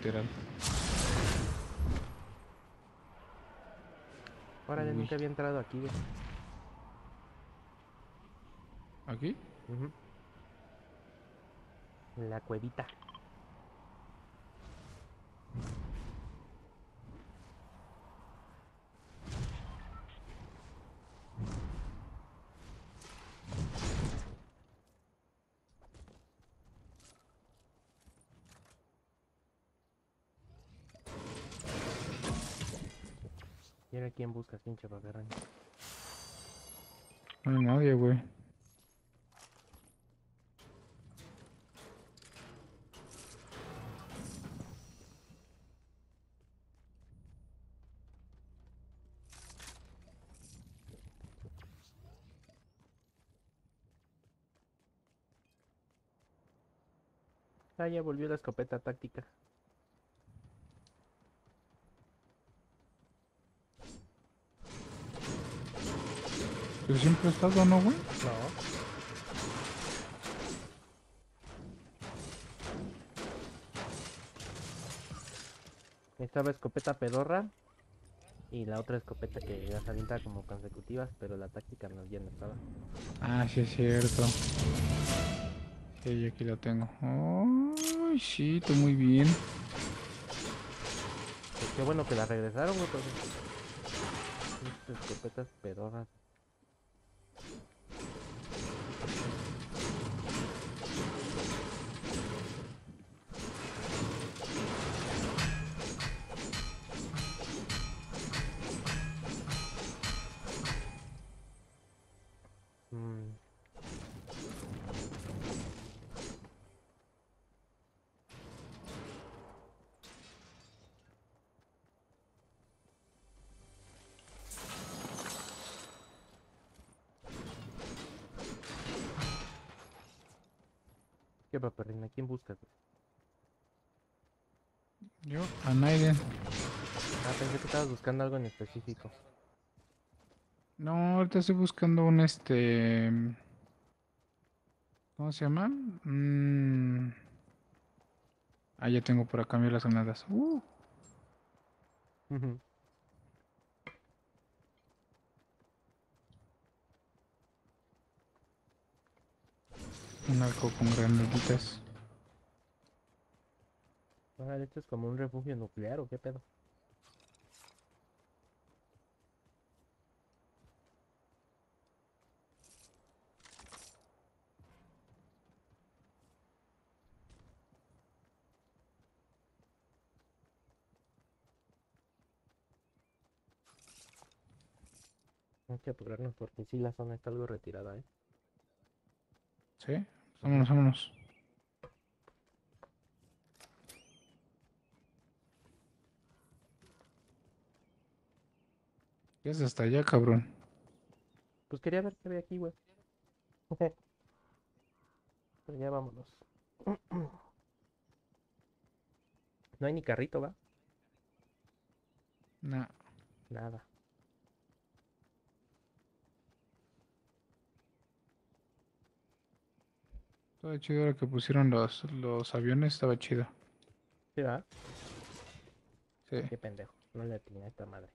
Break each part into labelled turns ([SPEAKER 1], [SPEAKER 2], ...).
[SPEAKER 1] literal.
[SPEAKER 2] Órale,
[SPEAKER 1] Uy.
[SPEAKER 2] nunca había entrado aquí.
[SPEAKER 1] ¿Aquí?
[SPEAKER 2] En la cuevita. ¿Y ahora quién buscas, pinche bagarrán?
[SPEAKER 1] No hay nadie, güey.
[SPEAKER 2] Ah, ya volvió la escopeta táctica.
[SPEAKER 1] Pero siempre ha estado, ¿no, güey?
[SPEAKER 2] No. Estaba escopeta pedorra y la otra escopeta que ya se avienta como consecutivas, pero la táctica no, ya no estaba.
[SPEAKER 1] Ah, sí es cierto. Sí, yo aquí lo tengo. Ay, sí, tú muy bien.
[SPEAKER 2] Pues qué bueno que la regresaron, güey, escopetas pedorras. Mm. ¿Qué paperrina? ¿Quién buscas? güey?
[SPEAKER 1] Yo, a.
[SPEAKER 2] Ah, pensé que estabas buscando algo en específico.
[SPEAKER 1] No, ahorita estoy buscando un este. ¿Cómo se llama? Mm. Ah, ya tengo por acá mira las granadas. Uh, un arco con granaditas.
[SPEAKER 2] Esto es como un refugio nuclear o qué pedo. Hay que apurarnos porque sí la zona está algo retirada, ¿eh?
[SPEAKER 1] ¿Sí? Vámonos, vámonos. ¿Qué es hasta allá, cabrón?
[SPEAKER 2] Pues quería ver qué había aquí, güey. Pero ya vámonos. No hay ni carrito, ¿va?
[SPEAKER 1] No.
[SPEAKER 2] Nada.
[SPEAKER 1] Estaba chido ahora que pusieron los, los aviones, estaba chido.
[SPEAKER 2] ¿Sí, va?
[SPEAKER 1] Sí.
[SPEAKER 2] Qué pendejo. No le atiné a esta madre.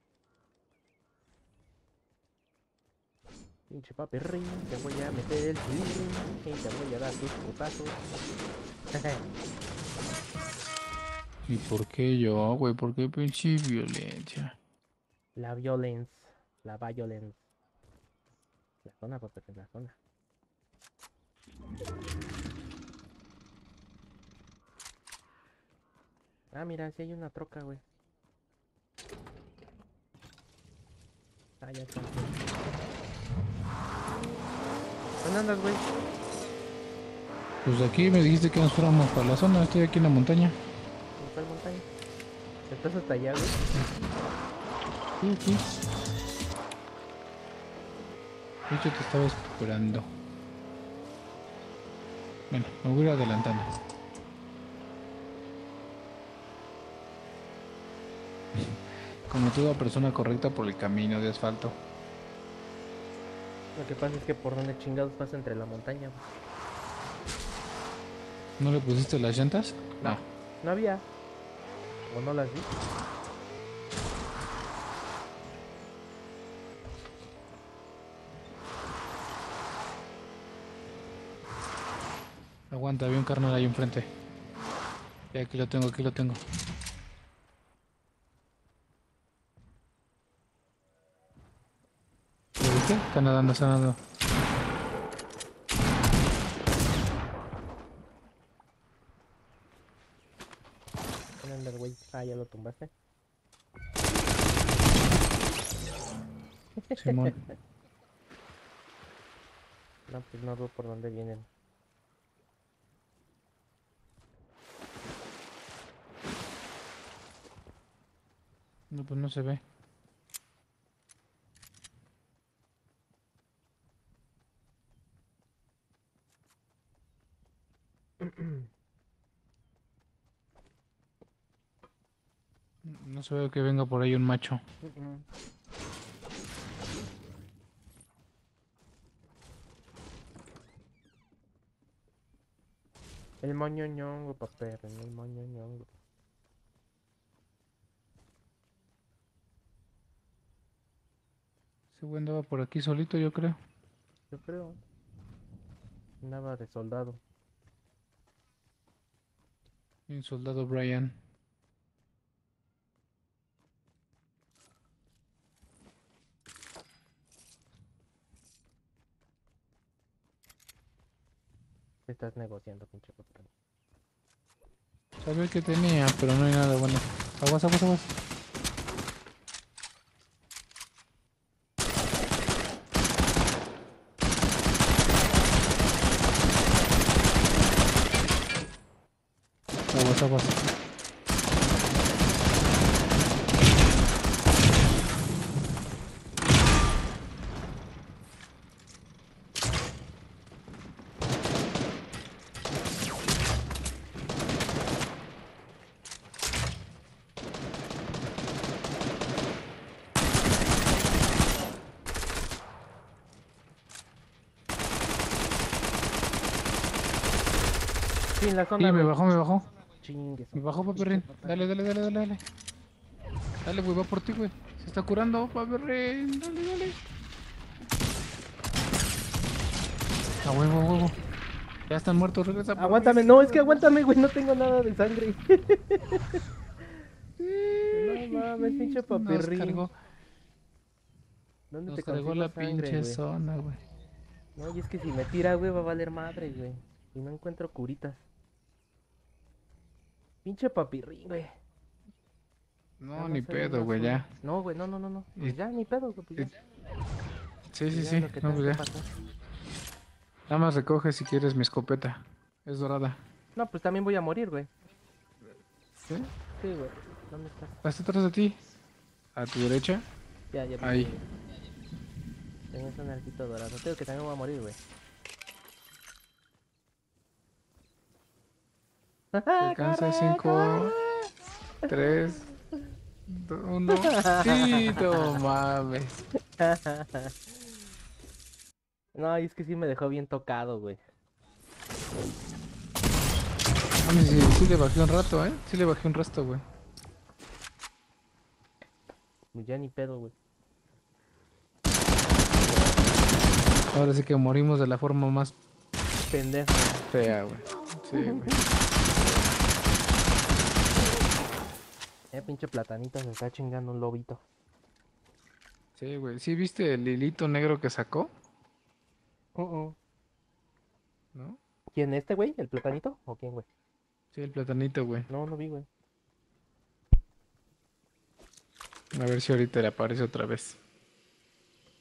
[SPEAKER 2] Pinche paperrín, te voy a meter el cilindro y te voy a dar tus putazos.
[SPEAKER 1] ¿Y por qué yo, güey? ¿Por qué pinche violencia?
[SPEAKER 2] la violence. La violence. La zona, paperrín, la zona. Ah, mira, sí hay una troca, güey. Ah, ya está. ¿Dónde andas, güey?
[SPEAKER 1] Pues aquí me dijiste que nos fuéramos para la zona, estoy aquí en la montaña.
[SPEAKER 2] ¿En cuál montaña? ¿Estás hasta allá, güey?
[SPEAKER 1] Sí, sí. De hecho te estaba esperando. Bueno, me voy a ir adelantando. Como toda persona correcta por el camino de asfalto.
[SPEAKER 2] Lo que pasa es que por donde chingados pasa entre la montaña.
[SPEAKER 1] ¿No le pusiste las llantas? No.
[SPEAKER 2] No había. ¿O no las vi?
[SPEAKER 1] Aguanta, había un carnal ahí enfrente. Y aquí lo tengo, aquí lo tengo. ¿Lo viste? Está nadando, está nadando.
[SPEAKER 2] Ah, ya lo tumbaste.
[SPEAKER 1] Simón.
[SPEAKER 2] No, pues no veo por dónde vienen.
[SPEAKER 1] No, pues no se ve. No se ve que venga por ahí un macho.
[SPEAKER 2] El moñoñongo, papel, el moñoñongo.
[SPEAKER 1] Ese güey andaba por aquí solito, yo creo.
[SPEAKER 2] Yo creo. Andaba de soldado.
[SPEAKER 1] Un soldado Brian.
[SPEAKER 2] ¿Qué estás negociando, pinche?
[SPEAKER 1] Sabía que tenía, pero no hay nada bueno. Aguas, aguas, aguas. Aguas, aguas.
[SPEAKER 2] Sí, en la
[SPEAKER 1] Sí,
[SPEAKER 2] zona.
[SPEAKER 1] me
[SPEAKER 2] güey.
[SPEAKER 1] bajó, me bajó. Me
[SPEAKER 2] pinche
[SPEAKER 1] paperrín. Dale, dale, dale, dale, dale. Dale, güey, va por ti, güey. Se está curando, paperrín. Dale, dale. A huevo, a huevo. Ya están muertos, regresa.
[SPEAKER 2] Aguántame, no, es que aguántame, güey, no tengo nada de sangre. no mames, pinche
[SPEAKER 1] Nos
[SPEAKER 2] papirrín.
[SPEAKER 1] cargó,
[SPEAKER 2] ¿Dónde
[SPEAKER 1] nos
[SPEAKER 2] te
[SPEAKER 1] cargó la
[SPEAKER 2] sangre,
[SPEAKER 1] pinche
[SPEAKER 2] güey?
[SPEAKER 1] zona, güey.
[SPEAKER 2] No, y es que si me tira, güey, va a valer madre, güey. Y no encuentro curitas. Pinche papirrín, güey.
[SPEAKER 1] No, ni pedo, güey, ya.
[SPEAKER 2] No, güey, no, no, no, no. Pues ya, ni pedo, güey. Pues
[SPEAKER 1] y-
[SPEAKER 2] ya.
[SPEAKER 1] Sí, sí, sí. No, pues ya.
[SPEAKER 2] pasar.
[SPEAKER 1] Nada más recoge si quieres mi escopeta. Es dorada.
[SPEAKER 2] No, pues también voy a morir, güey.
[SPEAKER 1] ¿Sí?
[SPEAKER 2] Sí, güey. ¿Dónde estás?
[SPEAKER 1] Está atrás de ti. A tu derecha.
[SPEAKER 2] Ya, ya.
[SPEAKER 1] Ahí.
[SPEAKER 2] Tengo ese narquito dorado. Tengo que también voy a morir, güey.
[SPEAKER 1] Alcanza 5, 3, 1. Sí, no mames.
[SPEAKER 2] No, es que sí me dejó bien tocado, güey.
[SPEAKER 1] Mames, sí, sí le bajé un rato, ¿eh? Sí le bajé un resto, güey.
[SPEAKER 2] Pues Ya ni pedo, güey.
[SPEAKER 1] Ahora sí que morimos de la forma más
[SPEAKER 2] Pendejo.
[SPEAKER 1] fea, güey. Sí, güey.
[SPEAKER 2] Eh, pinche platanito se está chingando un lobito.
[SPEAKER 1] Sí, güey. ¿Sí viste el hilito negro que sacó?
[SPEAKER 2] Uh-uh.
[SPEAKER 1] ¿No?
[SPEAKER 2] ¿Quién este, güey? ¿El platanito? ¿O quién, güey?
[SPEAKER 1] Sí, el platanito, güey.
[SPEAKER 2] No, no vi, güey.
[SPEAKER 1] A ver si ahorita le aparece otra vez.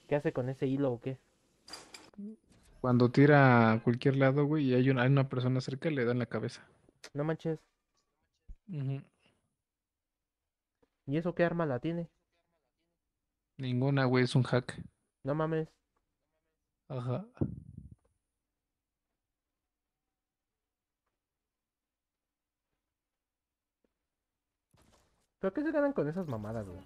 [SPEAKER 2] ¿Qué hace con ese hilo o qué?
[SPEAKER 1] Cuando tira a cualquier lado, güey, y hay una, hay una persona cerca, le da en la cabeza.
[SPEAKER 2] No manches.
[SPEAKER 1] Ujú.
[SPEAKER 2] ¿Y eso qué arma la tiene?
[SPEAKER 1] Ninguna, güey, es un hack.
[SPEAKER 2] No mames.
[SPEAKER 1] Ajá.
[SPEAKER 2] ¿Pero qué se ganan con esas mamadas, güey?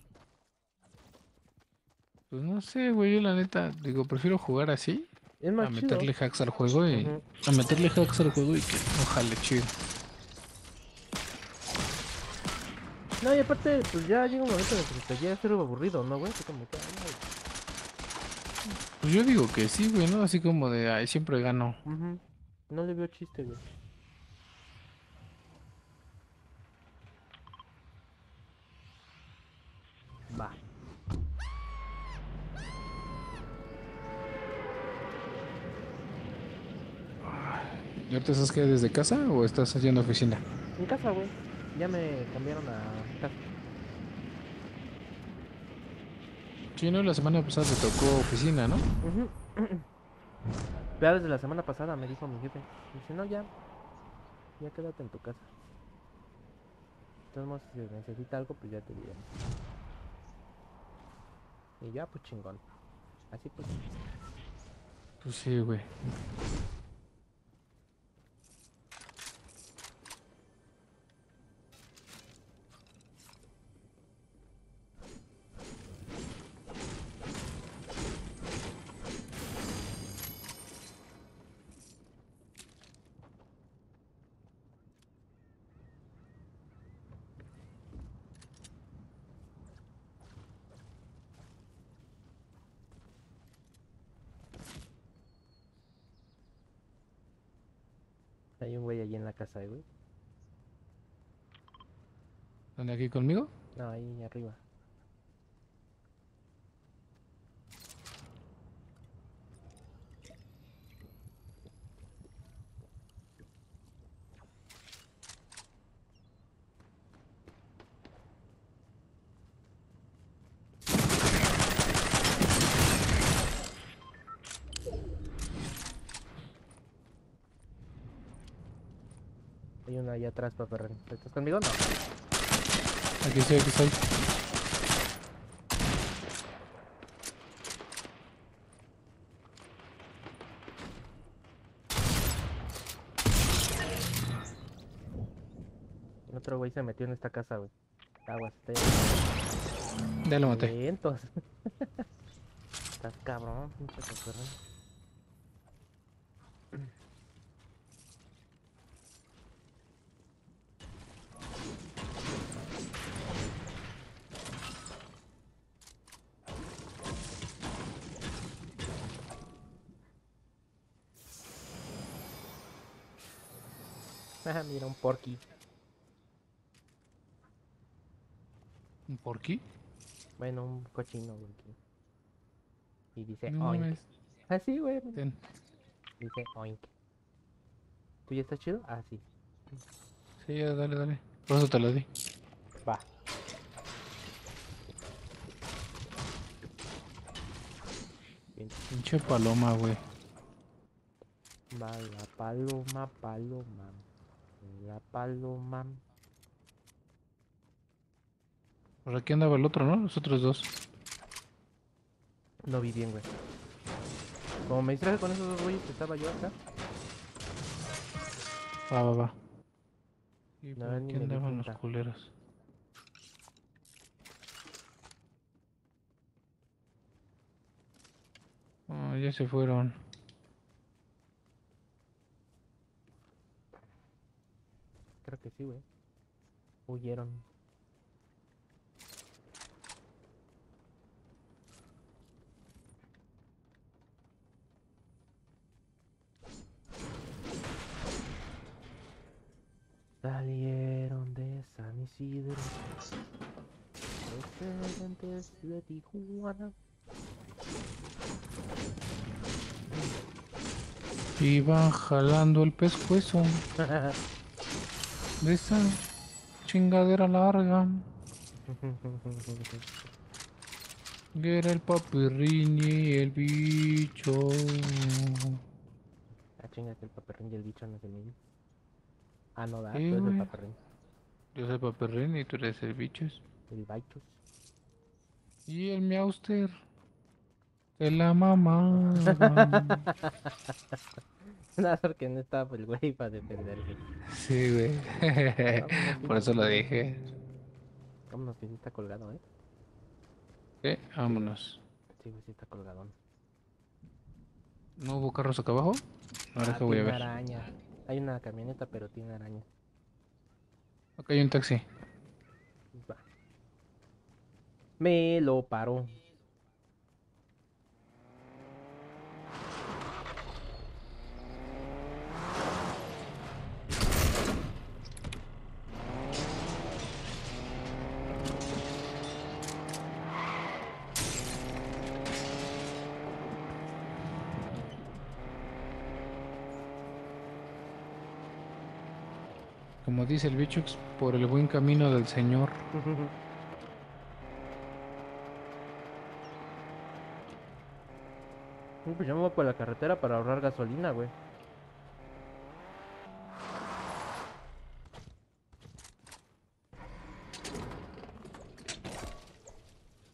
[SPEAKER 1] Pues no sé, güey, yo la neta, digo, prefiero jugar así,
[SPEAKER 2] Es
[SPEAKER 1] a
[SPEAKER 2] más chido.
[SPEAKER 1] meterle hacks al juego y... A meterle hacks al juego y que ojalá chido.
[SPEAKER 2] No, y aparte, pues ya llega un momento en el que te llega a ser aburrido, ¿no, güey? Como que,
[SPEAKER 1] Pues yo digo que sí, güey, ¿no? Así como de, ay, siempre gano.
[SPEAKER 2] No le veo chiste, güey. Va.
[SPEAKER 1] ¿Y ahorita estás que desde casa o estás haciendo oficina?
[SPEAKER 2] En casa, güey. Ya me cambiaron a casa.
[SPEAKER 1] Sí, no, la semana pasada te tocó oficina, ¿no?
[SPEAKER 2] Ya desde la semana pasada me dijo mi jefe. Dice, no, ya. Ya quédate en tu casa. Modos, si necesita algo, pues ya te diré. Y ya, pues chingón. Así pues.
[SPEAKER 1] Pues sí, güey.
[SPEAKER 2] Hay un güey allí en la casa, eh, güey.
[SPEAKER 1] ¿Dónde aquí conmigo?
[SPEAKER 2] No, ahí arriba. Allá atrás, paparrón. ¿Estás conmigo? No.
[SPEAKER 1] Aquí estoy, aquí estoy.
[SPEAKER 2] Otro güey se metió en esta casa, güey. Aguas, te...
[SPEAKER 1] Ya lo maté.
[SPEAKER 2] Estás cabrón, pinche paparrón. mira un porky.
[SPEAKER 1] ¿Un porquí?
[SPEAKER 2] Bueno, un cochino, güey. Y dice
[SPEAKER 1] No
[SPEAKER 2] oink.
[SPEAKER 1] mames.
[SPEAKER 2] Ah, sí, güey.
[SPEAKER 1] Ten.
[SPEAKER 2] Dice oink. ¿Tú ya estás chido? Ah, sí.
[SPEAKER 1] Sí, ya, dale, dale. Por eso te lo di.
[SPEAKER 2] Va.
[SPEAKER 1] Pinche paloma, güey.
[SPEAKER 2] Va la paloma, paloma. La paloma.
[SPEAKER 1] Por aquí andaba el otro, ¿no? Los otros dos.
[SPEAKER 2] No vi bien, güey. Como me distraje con esos dos güeyes que estaba yo acá.
[SPEAKER 1] Va, va, va. Y
[SPEAKER 2] No,
[SPEAKER 1] por
[SPEAKER 2] di
[SPEAKER 1] andaban los culeros. Oh, ya se fueron.
[SPEAKER 2] Creo que sí, güey. Huyeron. Salieron de San Isidro. Procedentes de Tijuana.
[SPEAKER 1] Iban jalando el pescuezo de esa chingadera larga. Que era el papirrín y el bicho.
[SPEAKER 2] Ah, chinga, que el paperrín y el bicho no es el mismo. Ah, no, da,
[SPEAKER 1] Sí,
[SPEAKER 2] tú eres el
[SPEAKER 1] güey.
[SPEAKER 2] paperrín.
[SPEAKER 1] Yo soy papirrín y tú eres el bichos.
[SPEAKER 2] El bichos.
[SPEAKER 1] Y el miauster. De la mamá.
[SPEAKER 2] Nada, porque no estaba el güey para defenderse.
[SPEAKER 1] sí, güey. Por eso lo dije.
[SPEAKER 2] Vámonos, que sí está colgado, ¿eh?
[SPEAKER 1] ¿Qué? Vámonos.
[SPEAKER 2] Sí, güey, sí está colgadón.
[SPEAKER 1] ¿No hubo carros acá abajo? Ahora
[SPEAKER 2] Ah,
[SPEAKER 1] que voy a ver.
[SPEAKER 2] araña. Hay una camioneta, pero tiene araña.
[SPEAKER 1] Acá hay un taxi.
[SPEAKER 2] Va. Me lo paró.
[SPEAKER 1] Como dice el Bichux, por el buen camino del Señor.
[SPEAKER 2] Pues yo me voy por la carretera para ahorrar gasolina, güey.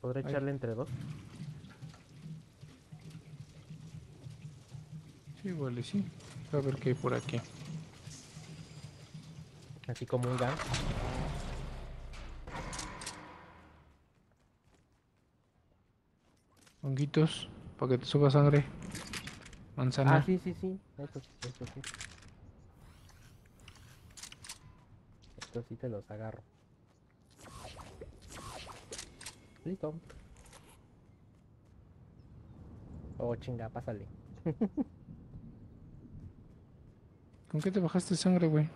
[SPEAKER 2] ¿Podré
[SPEAKER 1] Ay.
[SPEAKER 2] echarle entre dos?
[SPEAKER 1] Sí, igual y sí. A ver qué hay por aquí.
[SPEAKER 2] Así como un gang.
[SPEAKER 1] Honguitos, para que te suba sangre. Manzana.
[SPEAKER 2] Ah, sí, sí, sí. Eso sí, eso sí. Estos sí te los agarro. Listo. Oh, chinga, pásale.
[SPEAKER 1] ¿Con qué te bajaste sangre, güey?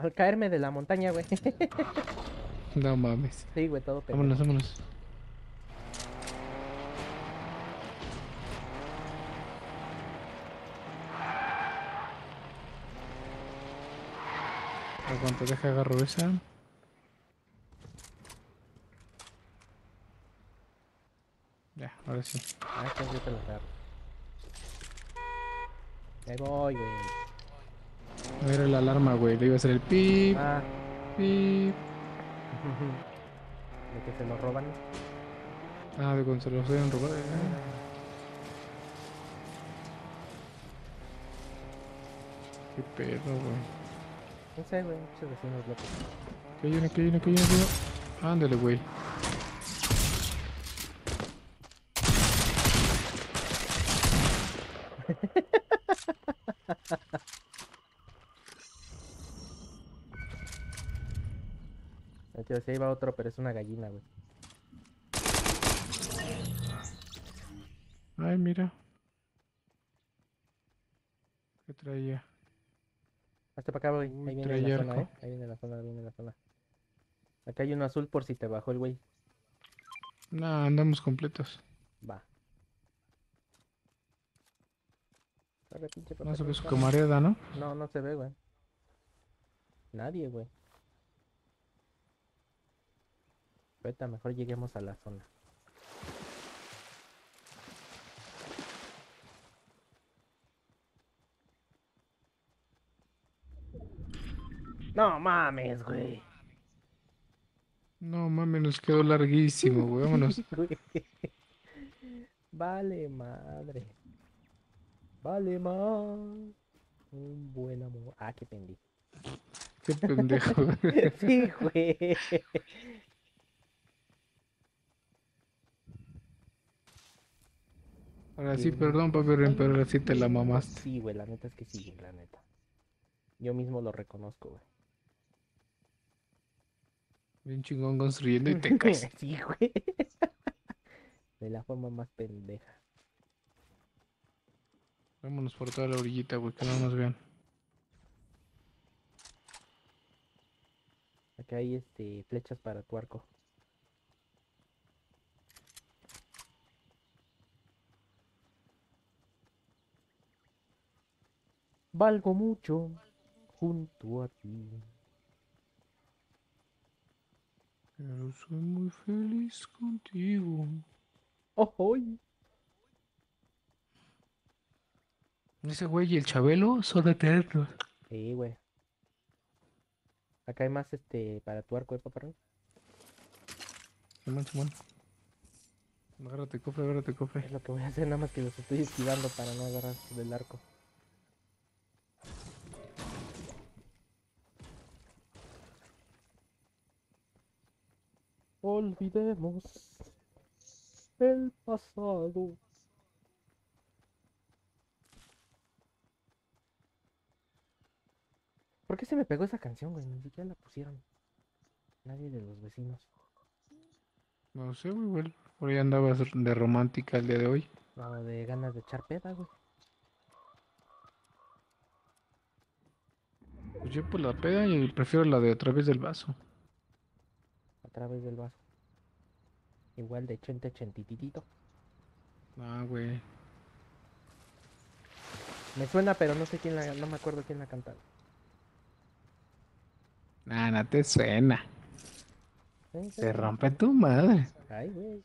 [SPEAKER 2] Al caerme de la montaña, güey.
[SPEAKER 1] No mames.
[SPEAKER 2] sí, güey, todo pendejo.
[SPEAKER 1] Vámonos, vámonos. Aguanta, deja agarro esa. Ya, ahora sí.
[SPEAKER 2] Ah, estos yo te los agarro. Ahí voy, güey.
[SPEAKER 1] Era la alarma, güey. Le iba a hacer el pip,
[SPEAKER 2] Ah,
[SPEAKER 1] pip.
[SPEAKER 2] de que se lo roban.
[SPEAKER 1] Ah, de cuando se los habían robado. eh. Qué pedo, güey.
[SPEAKER 2] No sé, güey, muchos vecinos locos.
[SPEAKER 1] Que hay uno, que hay uno, que hay uno. Ándale, güey.
[SPEAKER 2] Sí, ahí va otro, pero es una gallina, güey.
[SPEAKER 1] Ay, mira. ¿Qué traía?
[SPEAKER 2] Hazte para acá, güey. Ahí viene la zona,
[SPEAKER 1] arco.
[SPEAKER 2] eh. Ahí viene la zona, ahí viene la zona. Acá hay uno azul por si te bajó el güey.
[SPEAKER 1] No, andamos completos.
[SPEAKER 2] Va. Pinche
[SPEAKER 1] No se ve su camarada, ¿no?
[SPEAKER 2] No, no se ve, güey. Nadie, güey. Ahorita mejor lleguemos a la zona. No mames, güey.
[SPEAKER 1] No mames, nos quedó larguísimo, güey. Vámonos.
[SPEAKER 2] Vale madre. Vale más. Un buen amor. Ah, qué pendejo.
[SPEAKER 1] Qué pendejo.
[SPEAKER 2] Sí, güey.
[SPEAKER 1] Ahora sí, perdón, papi Ren, pero ahora sí te la mamaste.
[SPEAKER 2] Sí, güey, la neta es que sí, güey, la neta. Yo mismo lo reconozco, güey.
[SPEAKER 1] Bien chingón construyendo y te caes.
[SPEAKER 2] Sí, güey. De la forma más pendeja.
[SPEAKER 1] Vámonos por toda la orillita, güey, que no nos vean.
[SPEAKER 2] Acá hay este flechas para tu arco. Valgo mucho junto a ti.
[SPEAKER 1] Pero soy muy feliz contigo.
[SPEAKER 2] ¡Ojoy!
[SPEAKER 1] Ese güey y el Chabelo son eternos.
[SPEAKER 2] Sí, güey. Acá hay más este para tu arco, ¿eh, paparrón?
[SPEAKER 1] Simón, Simón. Agárrate cofre, agárrate cofre.
[SPEAKER 2] Es lo que voy a hacer, nada más que los estoy esquivando para no agarrar del arco. Olvidemos el pasado. ¿Por qué se me pegó esa canción, güey? Ni siquiera la pusieron. Nadie de los vecinos.
[SPEAKER 1] No sé, güey, igual. Por ahí andabas de romántica el día de hoy.
[SPEAKER 2] O de ganas de echar peda, güey.
[SPEAKER 1] Pues yo por la peda y prefiero la de a través del vaso.
[SPEAKER 2] A través del vaso. Igual de chente chentititito.
[SPEAKER 1] Ah, güey.
[SPEAKER 2] Me suena, pero no sé quién la, no me acuerdo quién la canta.
[SPEAKER 1] Nah, no te suena.
[SPEAKER 2] Sí, sí.
[SPEAKER 1] Se rompe tu madre.
[SPEAKER 2] Ay, güey.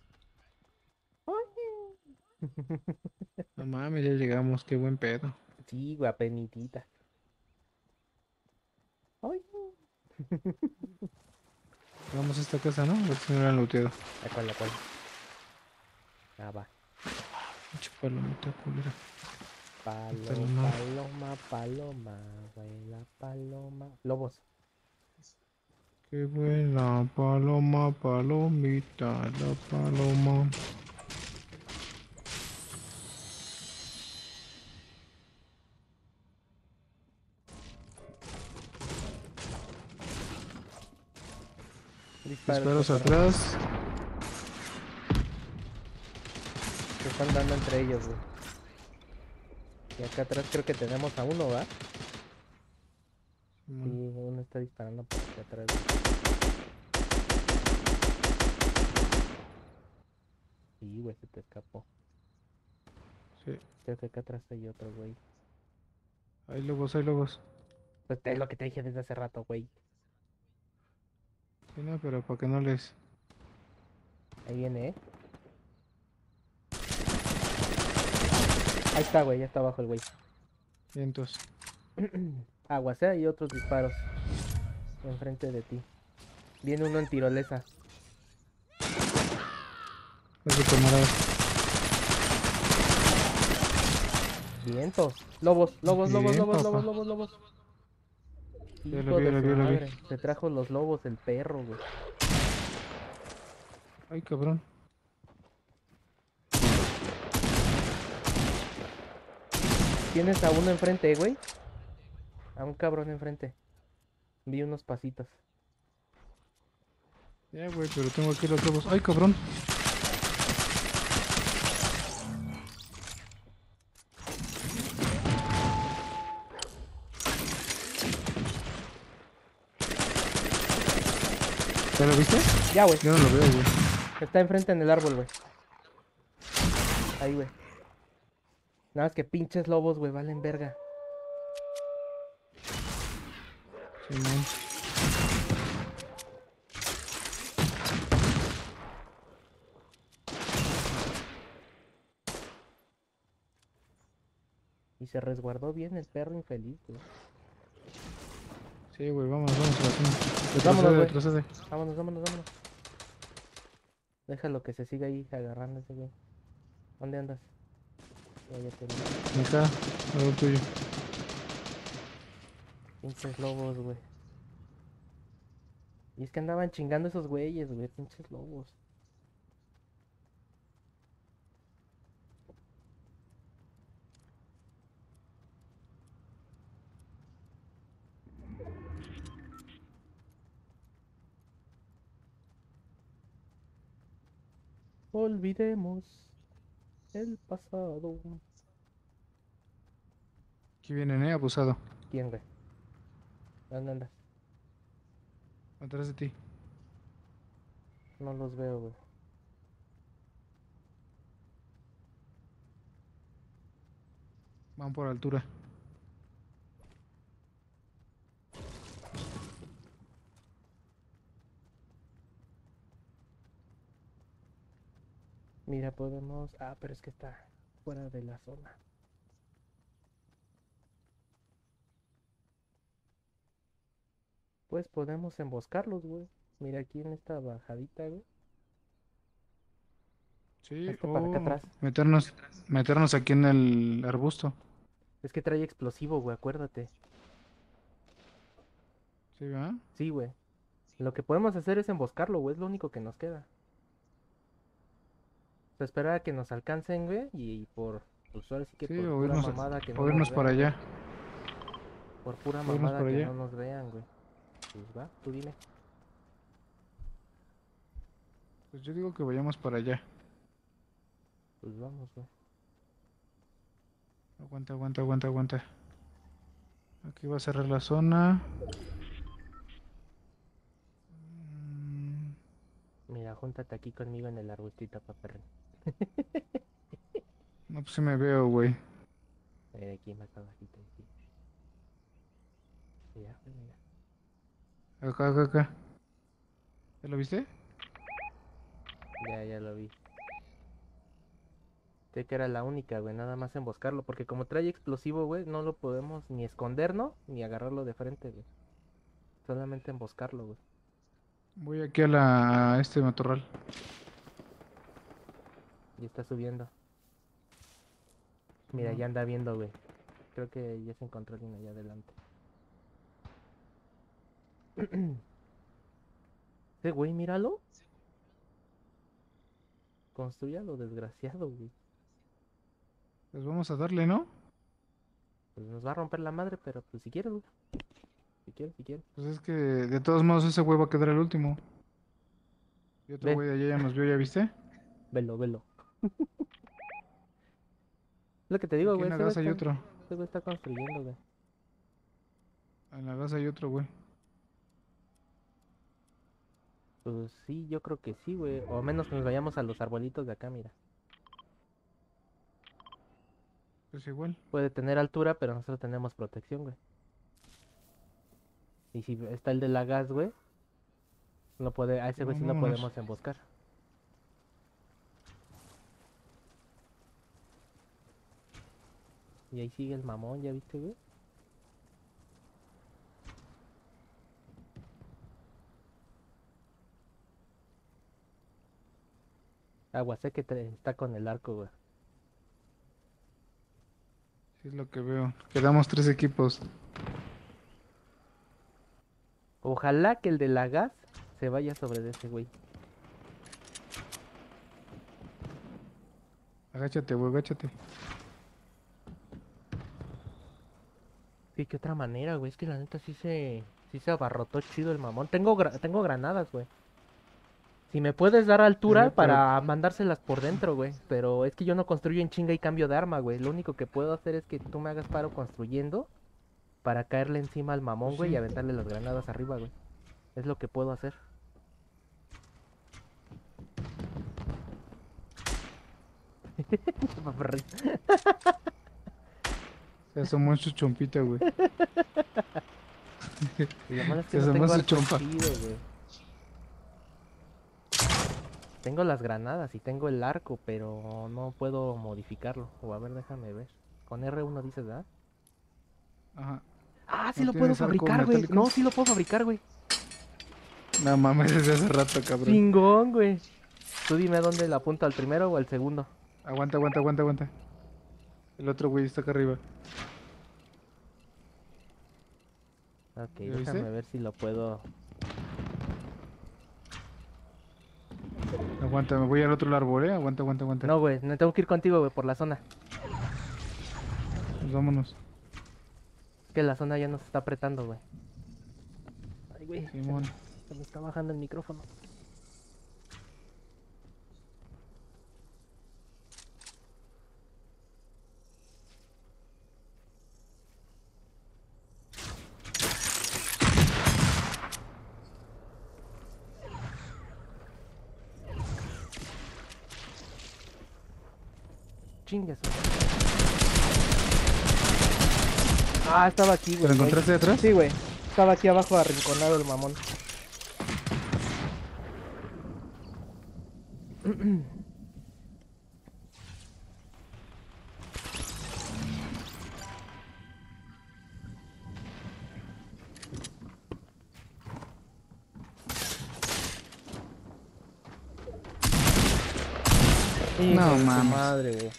[SPEAKER 1] No mames, ya llegamos, qué buen pedo.
[SPEAKER 2] Sí, guapenitita. Oye.
[SPEAKER 1] Vamos a esta casa, ¿no? A ver si no la han looteado.
[SPEAKER 2] ¿A cuál, a cuál? Ah, va.
[SPEAKER 1] Pinche palomita culera.
[SPEAKER 2] Palo,
[SPEAKER 1] Paloma.
[SPEAKER 2] paloma, paloma, vuela paloma. Lobos.
[SPEAKER 1] Qué buena paloma, palomita, la paloma. Disparos atrás.
[SPEAKER 2] Se están dando entre ellos, güey. Y acá atrás creo que tenemos a uno, ¿va? Sí, uno está disparando por acá atrás. Sí, güey, se te escapó.
[SPEAKER 1] Sí.
[SPEAKER 2] Creo que acá atrás hay otro, güey.
[SPEAKER 1] Hay lobos, hay lobos.
[SPEAKER 2] Pues es lo que te dije desde hace rato, güey.
[SPEAKER 1] Sí, no, pero para que no les.
[SPEAKER 2] Ahí viene, ¿eh? Ahí está, güey, ya está abajo el güey.
[SPEAKER 1] Vientos.
[SPEAKER 2] Aguas, ¿eh? Hay otros disparos. Enfrente de ti. Viene uno en tirolesa. Vientos. Lobos, lobos, lobos, lobos, lobos, lobos, lobos.
[SPEAKER 1] Ya lo
[SPEAKER 2] Hijo
[SPEAKER 1] vi,
[SPEAKER 2] de
[SPEAKER 1] lo
[SPEAKER 2] su
[SPEAKER 1] vi, lo vi.
[SPEAKER 2] Se trajo los lobos, el perro, güey.
[SPEAKER 1] Ay, cabrón.
[SPEAKER 2] Tienes a uno enfrente, eh, güey. A un cabrón enfrente. Vi unos pasitos.
[SPEAKER 1] Ya, güey, pero tengo aquí los lobos. Ay, cabrón. Viste?
[SPEAKER 2] Ya, güey.
[SPEAKER 1] Yo no lo veo, güey.
[SPEAKER 2] Está enfrente en el árbol, güey. Ahí, güey. Nada más que pinches lobos, güey, valen verga. Y se resguardó bien el perro infeliz, güey.
[SPEAKER 1] Sí, güey, vámonos, zona.
[SPEAKER 2] Pues vámonos,
[SPEAKER 1] Retrocede,
[SPEAKER 2] güey.
[SPEAKER 1] retrocede.
[SPEAKER 2] Vámonos, vámonos, vámonos. Déjalo que se siga ahí agarrando ese güey. ¿Dónde andas? Ya, ya te.
[SPEAKER 1] Acá, tuyo.
[SPEAKER 2] Pinches lobos, güey. Y es que andaban chingando esos güeyes, güey. Pinches lobos. Olvidemos el pasado.
[SPEAKER 1] Aquí vienen, eh, abusado.
[SPEAKER 2] ¿Quién, güey? ¿Dónde andas?
[SPEAKER 1] Atrás de ti.
[SPEAKER 2] No los veo, güey.
[SPEAKER 1] Van por altura.
[SPEAKER 2] Mira, podemos... Ah, pero es que está fuera de la zona. Pues podemos emboscarlos, güey. Mira aquí en esta bajadita, güey.
[SPEAKER 1] Sí,
[SPEAKER 2] Este para acá
[SPEAKER 1] oh,
[SPEAKER 2] atrás.
[SPEAKER 1] Meternos, meternos aquí en el arbusto.
[SPEAKER 2] Es que trae explosivo, güey, acuérdate.
[SPEAKER 1] ¿Sí, va?
[SPEAKER 2] Sí, güey. Lo que podemos hacer es emboscarlo, güey. Es lo único que nos queda. Sea, esperar a que nos alcancen, güey. Y por... Pues ahora sí que
[SPEAKER 1] Sí,
[SPEAKER 2] por
[SPEAKER 1] o
[SPEAKER 2] pura
[SPEAKER 1] irnos,
[SPEAKER 2] mamada que no nos
[SPEAKER 1] para
[SPEAKER 2] vean.
[SPEAKER 1] allá.
[SPEAKER 2] Por pura
[SPEAKER 1] o
[SPEAKER 2] mamada que
[SPEAKER 1] allá.
[SPEAKER 2] no nos vean, güey. Pues va, tú dime.
[SPEAKER 1] Pues yo digo que vayamos para allá.
[SPEAKER 2] Pues vamos, güey.
[SPEAKER 1] Aguanta, aguanta, aguanta, aguanta. Aquí va a cerrar la zona.
[SPEAKER 2] Mira, júntate aquí conmigo en el arbolito, paperrín.
[SPEAKER 1] No, pues sí me veo, güey.
[SPEAKER 2] Mira, aquí más abajito. Aquí. Ya, mira.
[SPEAKER 1] Acá, acá, acá. ¿Ya lo viste?
[SPEAKER 2] Ya, ya lo vi. Sé que era la única, güey, nada más emboscarlo, porque como trae explosivo, güey, no lo podemos ni escondernos ni agarrarlo de frente, güey. Solamente emboscarlo, güey.
[SPEAKER 1] Voy aquí a la a este matorral.
[SPEAKER 2] Y está subiendo. Mira, ya anda viendo, güey. Creo que ya se encontró alguien allá adelante. Ese güey, míralo. Construya lo desgraciado, güey.
[SPEAKER 1] Pues vamos a darle, ¿no?
[SPEAKER 2] Pues nos va a romper la madre, pero pues si quieres, güey. Si quieres, si quieres.
[SPEAKER 1] Pues es que de todos modos ese güey va a quedar el último. Y otro güey de allá ya nos vio, ¿ya viste?
[SPEAKER 2] Velo, velo. Lo que te digo, güey.
[SPEAKER 1] en la casa hay otro.
[SPEAKER 2] ese güey está construyendo, güey.
[SPEAKER 1] En la casa hay otro, güey.
[SPEAKER 2] Pues sí, yo creo que sí, güey. O menos que nos vayamos a los arbolitos de acá, mira.
[SPEAKER 1] Pues igual.
[SPEAKER 2] Puede tener altura, pero nosotros tenemos protección, güey. Y si está el de la gas, güey. Lo puede, a ese güey sí
[SPEAKER 1] Vámonos.
[SPEAKER 2] podemos emboscar. Y ahí sigue el mamón, ¿ya viste, güey? Agua, sé que está con el arco, güey.
[SPEAKER 1] Sí es lo que veo. Quedamos tres equipos.
[SPEAKER 2] Ojalá que el de la gas se vaya sobre de ese güey.
[SPEAKER 1] Agáchate, güey, agáchate.
[SPEAKER 2] Sí, qué otra manera, güey. Es que la neta sí se, sí se abarrotó chido el mamón. Tengo, gra- tengo granadas, güey. Si me puedes dar altura
[SPEAKER 1] pero-
[SPEAKER 2] para mandárselas por dentro, güey. Pero es que yo no construyo en chinga y cambio de arma, güey. Lo único que puedo hacer es que tú me hagas paro construyendo para caerle encima al mamón, güey, y aventarle las granadas arriba, güey. Es lo que puedo hacer.
[SPEAKER 1] Se asomó su chompita, güey. Se asomó
[SPEAKER 2] tengo
[SPEAKER 1] su chompa.
[SPEAKER 2] Tengo las granadas y tengo el arco, pero no puedo modificarlo. O a ver, déjame ver. Con R1 dices, ¿verdad?
[SPEAKER 1] Ajá.
[SPEAKER 2] Ah, sí
[SPEAKER 1] ¿No
[SPEAKER 2] lo puedo fabricar, güey. No, sí lo puedo fabricar, güey.
[SPEAKER 1] No mames, desde hace rato, cabrón.
[SPEAKER 2] Chingón, güey. Tú dime a dónde la apunto, al primero o al segundo.
[SPEAKER 1] Aguanta, aguanta, aguanta, aguanta. El otro güey está acá arriba.
[SPEAKER 2] Ok,
[SPEAKER 1] ¿Ya
[SPEAKER 2] déjame
[SPEAKER 1] viste?
[SPEAKER 2] ver si lo puedo.
[SPEAKER 1] Aguanta, me voy al otro árbol, eh. Aguanta, aguanta, aguanta.
[SPEAKER 2] No, güey, me tengo que ir contigo, güey, por la zona.
[SPEAKER 1] Pues vámonos.
[SPEAKER 2] Es que la zona ya nos está apretando, güey. Ay, güey. se me-
[SPEAKER 1] Simón.
[SPEAKER 2] Se me está bajando el micrófono. Ah, estaba aquí,
[SPEAKER 1] ¿Te
[SPEAKER 2] güey.
[SPEAKER 1] lo encontraste de atrás?
[SPEAKER 2] Sí, güey. Estaba aquí abajo arrinconado el mamón.
[SPEAKER 1] No mames.
[SPEAKER 2] madre, güey.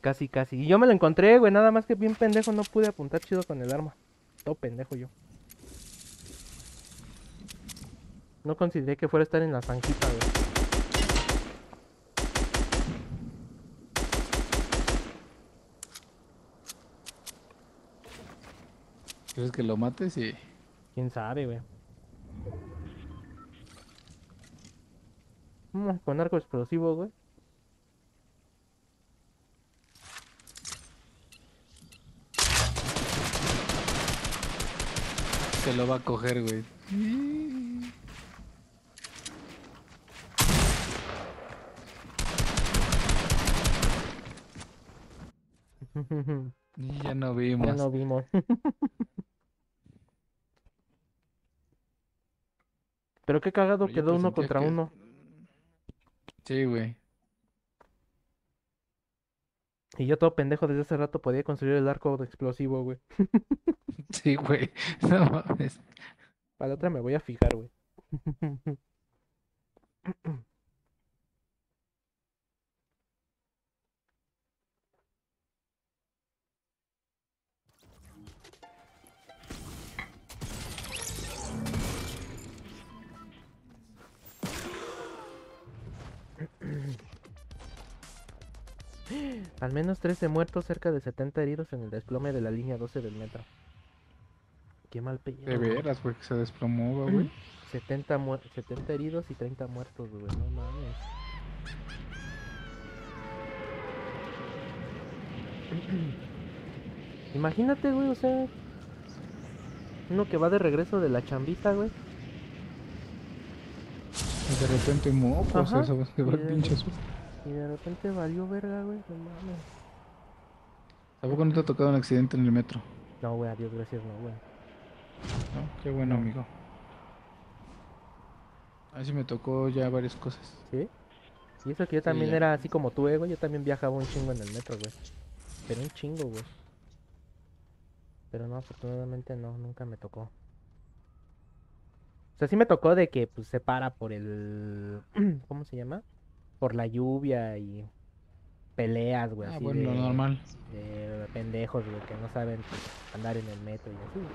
[SPEAKER 2] Casi, casi. Y yo me lo encontré, güey. Nada más que bien pendejo. No pude apuntar chido con el arma. Todo pendejo yo. No consideré que fuera a estar en la zanjita, güey.
[SPEAKER 1] ¿Quieres que lo mates? Sí.
[SPEAKER 2] ¿Quién sabe, güey? Mm, con arco explosivo, güey.
[SPEAKER 1] Se lo va a coger, güey. Y ya no vimos.
[SPEAKER 2] ya no vimos. Pero qué cagado quedó uno contra
[SPEAKER 1] que-
[SPEAKER 2] uno.
[SPEAKER 1] Sí, güey.
[SPEAKER 2] Y yo todo pendejo desde hace rato podía construir el arco de explosivo, güey.
[SPEAKER 1] Sí, güey. No mames.
[SPEAKER 2] Para la otra me voy a fijar, güey. Al menos 13 muertos, cerca de 70 heridos en el desplome de la línea 12 del metro. Qué mal pedo.
[SPEAKER 1] De veras, güey, que se desplomó, güey.
[SPEAKER 2] 70, muer- 70 heridos y 30 muertos, güey. No mames. Imagínate, güey, o sea. Uno que va de regreso de la chambita, güey.
[SPEAKER 1] Y de repente mocos, eso se va pinche susto.
[SPEAKER 2] Y de repente valió verga, güey. No mames.
[SPEAKER 1] Tampoco no te ha tocado un accidente en el metro.
[SPEAKER 2] No, güey, adiós, gracias, no, güey.
[SPEAKER 1] ¿no? Qué bueno,
[SPEAKER 2] No.
[SPEAKER 1] amigo. A mí sí me tocó ya varias cosas.
[SPEAKER 2] ¿Sí? Y eso que yo también era así como tú, eh, güey. Yo también viajaba un chingo en el metro, güey. Pero un chingo, güey. Pero no, afortunadamente no, nunca me tocó. O sea, sí me tocó de que pues se para por el... ¿Cómo se llama? Por la lluvia y peleas, güey.
[SPEAKER 1] Ah,
[SPEAKER 2] así
[SPEAKER 1] bueno, lo
[SPEAKER 2] de,
[SPEAKER 1] normal.
[SPEAKER 2] de pendejos, güey, que no saben andar en el metro y así.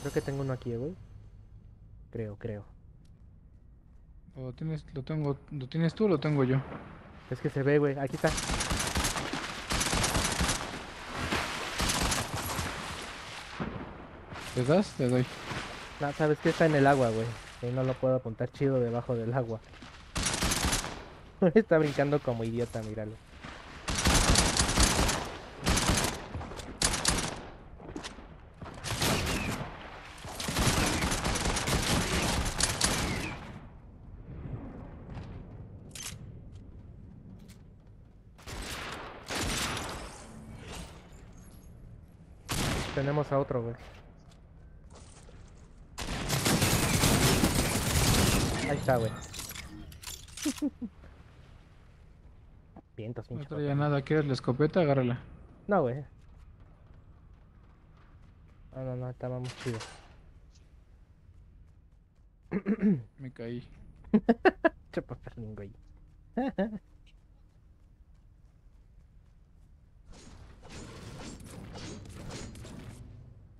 [SPEAKER 2] Creo que tengo uno aquí, eh, güey. Creo, creo.
[SPEAKER 1] ¿Lo tienes, lo tengo, lo tienes tú o lo tengo yo?
[SPEAKER 2] Es que se ve, güey. Aquí está.
[SPEAKER 1] ¿Te das? Te doy.
[SPEAKER 2] No, sabes que está en el agua, güey. Y no lo puedo apuntar chido debajo del agua. está brincando como idiota, míralo. Tenemos a otro, güey. Ahí está, güey. Vientos,
[SPEAKER 1] No traía nada. ¿Quieres la escopeta? Agárrala.
[SPEAKER 2] No, güey. No, no, no, estaba muy chido.
[SPEAKER 1] Me caí.
[SPEAKER 2] Chupa güey.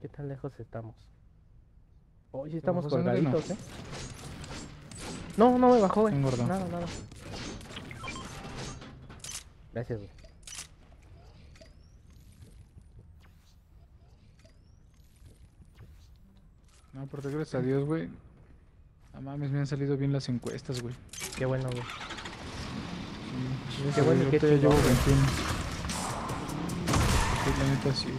[SPEAKER 2] ¿Qué tan lejos estamos? Oye, estamos
[SPEAKER 1] bajó sangre, no?
[SPEAKER 2] colgaditos, ¿eh? No, no me bajó, güey.
[SPEAKER 1] Bien gordo.
[SPEAKER 2] Nada, nada. Gracias, güey.
[SPEAKER 1] No, porque gracias a Dios, güey. No mames, me han salido bien las encuestas, güey.
[SPEAKER 2] Qué bueno, güey.
[SPEAKER 1] Sí,
[SPEAKER 2] Qué bueno, qué
[SPEAKER 1] ahorita ya llevo
[SPEAKER 2] chingón,
[SPEAKER 1] 21. Sí, la neta sí, güey.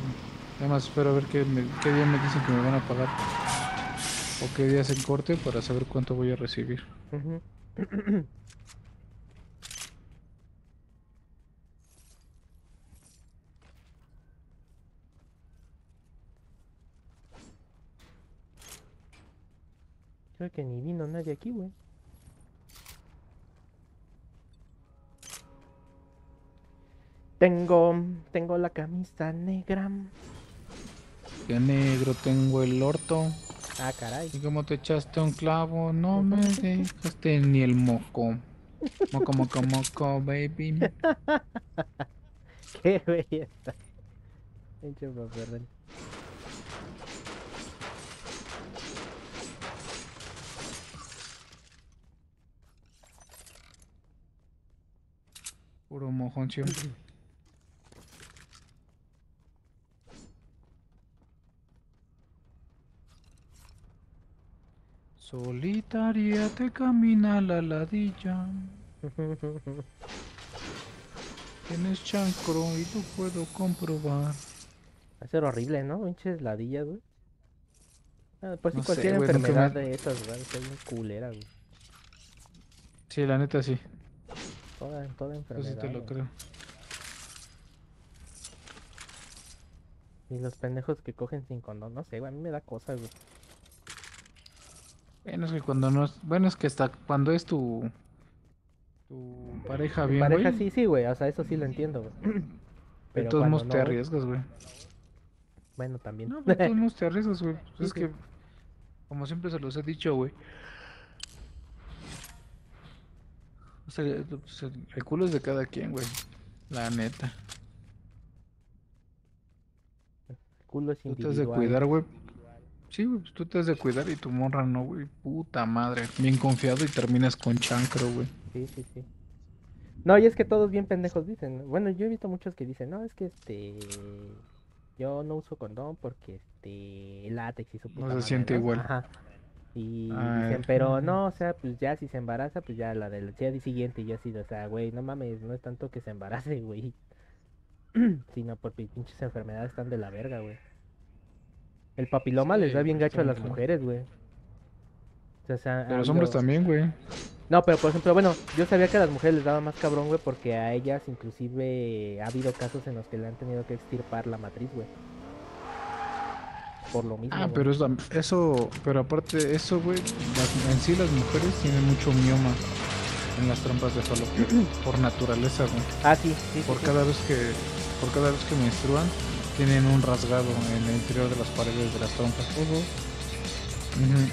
[SPEAKER 1] Además espero a ver qué, me- qué día me dicen que me van a pagar. O qué día hacen corte para saber cuánto voy a recibir.
[SPEAKER 2] Ujú. Creo que ni vino nadie aquí, güey. Tengo, tengo la camisa negra.
[SPEAKER 1] Que negro tengo el orto.
[SPEAKER 2] Ah, caray.
[SPEAKER 1] Y como te echaste un clavo, no me dejaste ni el moco. Moco, moco, moco, baby.
[SPEAKER 2] Qué belleza. Pinche paperrón.
[SPEAKER 1] Puro mojoncio. Solitaria te camina la ladilla. Tienes chancro y lo puedo comprobar.
[SPEAKER 2] Va a ser horrible, ¿no? Pinches ladillas, güey. Ah, pues sí,
[SPEAKER 1] No sé,
[SPEAKER 2] cualquier
[SPEAKER 1] güey, nunca me-
[SPEAKER 2] enfermedad de esas, güey, es bien culera, güey.
[SPEAKER 1] Sí, la neta sí.
[SPEAKER 2] Toda, enfermedad.
[SPEAKER 1] sí te lo
[SPEAKER 2] güey.
[SPEAKER 1] creo.
[SPEAKER 2] Y los pendejos que cogen sin condón, no sé, güey, a mí me da cosa, güey.
[SPEAKER 1] Bueno, es que cuando no es... Bueno, es que hasta cuando es tu... Tu pareja bien,
[SPEAKER 2] pareja sí, sí, güey, o sea, eso sí lo entiendo, güey.
[SPEAKER 1] De todos modos te arriesgas, güey.
[SPEAKER 2] Bueno, también.
[SPEAKER 1] No, de todos modos te arriesgas, güey. Pues
[SPEAKER 2] Sí,
[SPEAKER 1] es
[SPEAKER 2] sí.
[SPEAKER 1] que... Como siempre se los he dicho, güey. O sea, el culo es de cada quien, güey. La neta.
[SPEAKER 2] El culo es
[SPEAKER 1] Tú te has de
[SPEAKER 2] individual.
[SPEAKER 1] cuidar, güey. Sí, güey, pues tú te has de cuidar y tu morra no, güey. Puta madre. Bien confiado y terminas con chancro, güey.
[SPEAKER 2] Sí, sí, sí. No, y es que todos bien pendejos dicen. Bueno, yo he visto muchos que dicen, no, es que este. Yo no uso condón porque este. El látex y su puta
[SPEAKER 1] se
[SPEAKER 2] madre,
[SPEAKER 1] siente
[SPEAKER 2] ¿no?
[SPEAKER 1] igual.
[SPEAKER 2] Ajá. Y
[SPEAKER 1] Ah,
[SPEAKER 2] dicen,
[SPEAKER 1] eh.
[SPEAKER 2] pero no, o sea, pues ya si se embaraza, pues ya la del día siguiente. Y yo así, de, o sea, güey, no mames, no es tanto que se embarace, güey. Sino porque pinches enfermedades están de la verga, güey. El papiloma les da bien gacho a las mujeres, güey. O sea,
[SPEAKER 1] De
[SPEAKER 2] ha
[SPEAKER 1] los hombres también, güey.
[SPEAKER 2] no, pero por ejemplo, bueno, yo sabía que a las mujeres les daba más cabrón, güey, porque a ellas inclusive ha habido casos en los que le han tenido que extirpar la matriz, güey. Por lo mismo.
[SPEAKER 1] Ah,
[SPEAKER 2] güey.
[SPEAKER 1] pero eso, eso, pero aparte de eso, güey, las- en sí las mujeres tienen mucho mioma en las trampas de falopio, por naturaleza, güey.
[SPEAKER 2] Ah, sí, sí, sí,
[SPEAKER 1] Por
[SPEAKER 2] sí.
[SPEAKER 1] cada vez que, por cada vez que menstruan, tienen un rasgado en el interior de las paredes de las trompas.
[SPEAKER 2] Ujú.
[SPEAKER 1] Ujú.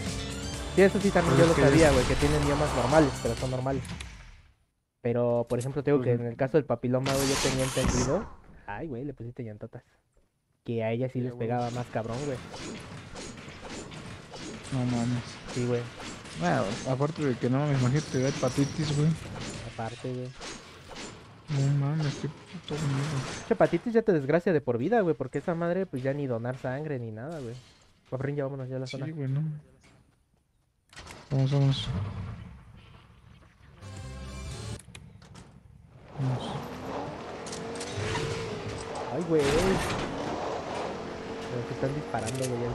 [SPEAKER 2] Sí, eso sí también
[SPEAKER 1] Pues
[SPEAKER 2] yo lo
[SPEAKER 1] que
[SPEAKER 2] sabía,
[SPEAKER 1] es-
[SPEAKER 2] güey, que tienen miomas normales, pero son normales. Pero, por ejemplo, te digo que en el caso del papiloma, güey, yo tenía entendido. Ay, güey, le pusiste llantotas. Que a ellas sí
[SPEAKER 1] Sí,
[SPEAKER 2] les pegaba más cabrón, güey.
[SPEAKER 1] No mames.
[SPEAKER 2] Sí, güey.
[SPEAKER 1] Bueno, aparte de que no mames, imagínate, te da hepatitis, güey.
[SPEAKER 2] Aparte, güey.
[SPEAKER 1] No mames, qué puto miedo.
[SPEAKER 2] Hepatitis ya te desgracia de por vida, güey, porque esa madre, pues ya ni donar sangre ni nada, güey. Paprín, ya vámonos ya a la zona.
[SPEAKER 1] Sí, güey, no. Vamos, vamos. Vamos.
[SPEAKER 2] Ay, güey. Pero se están disparando, güey.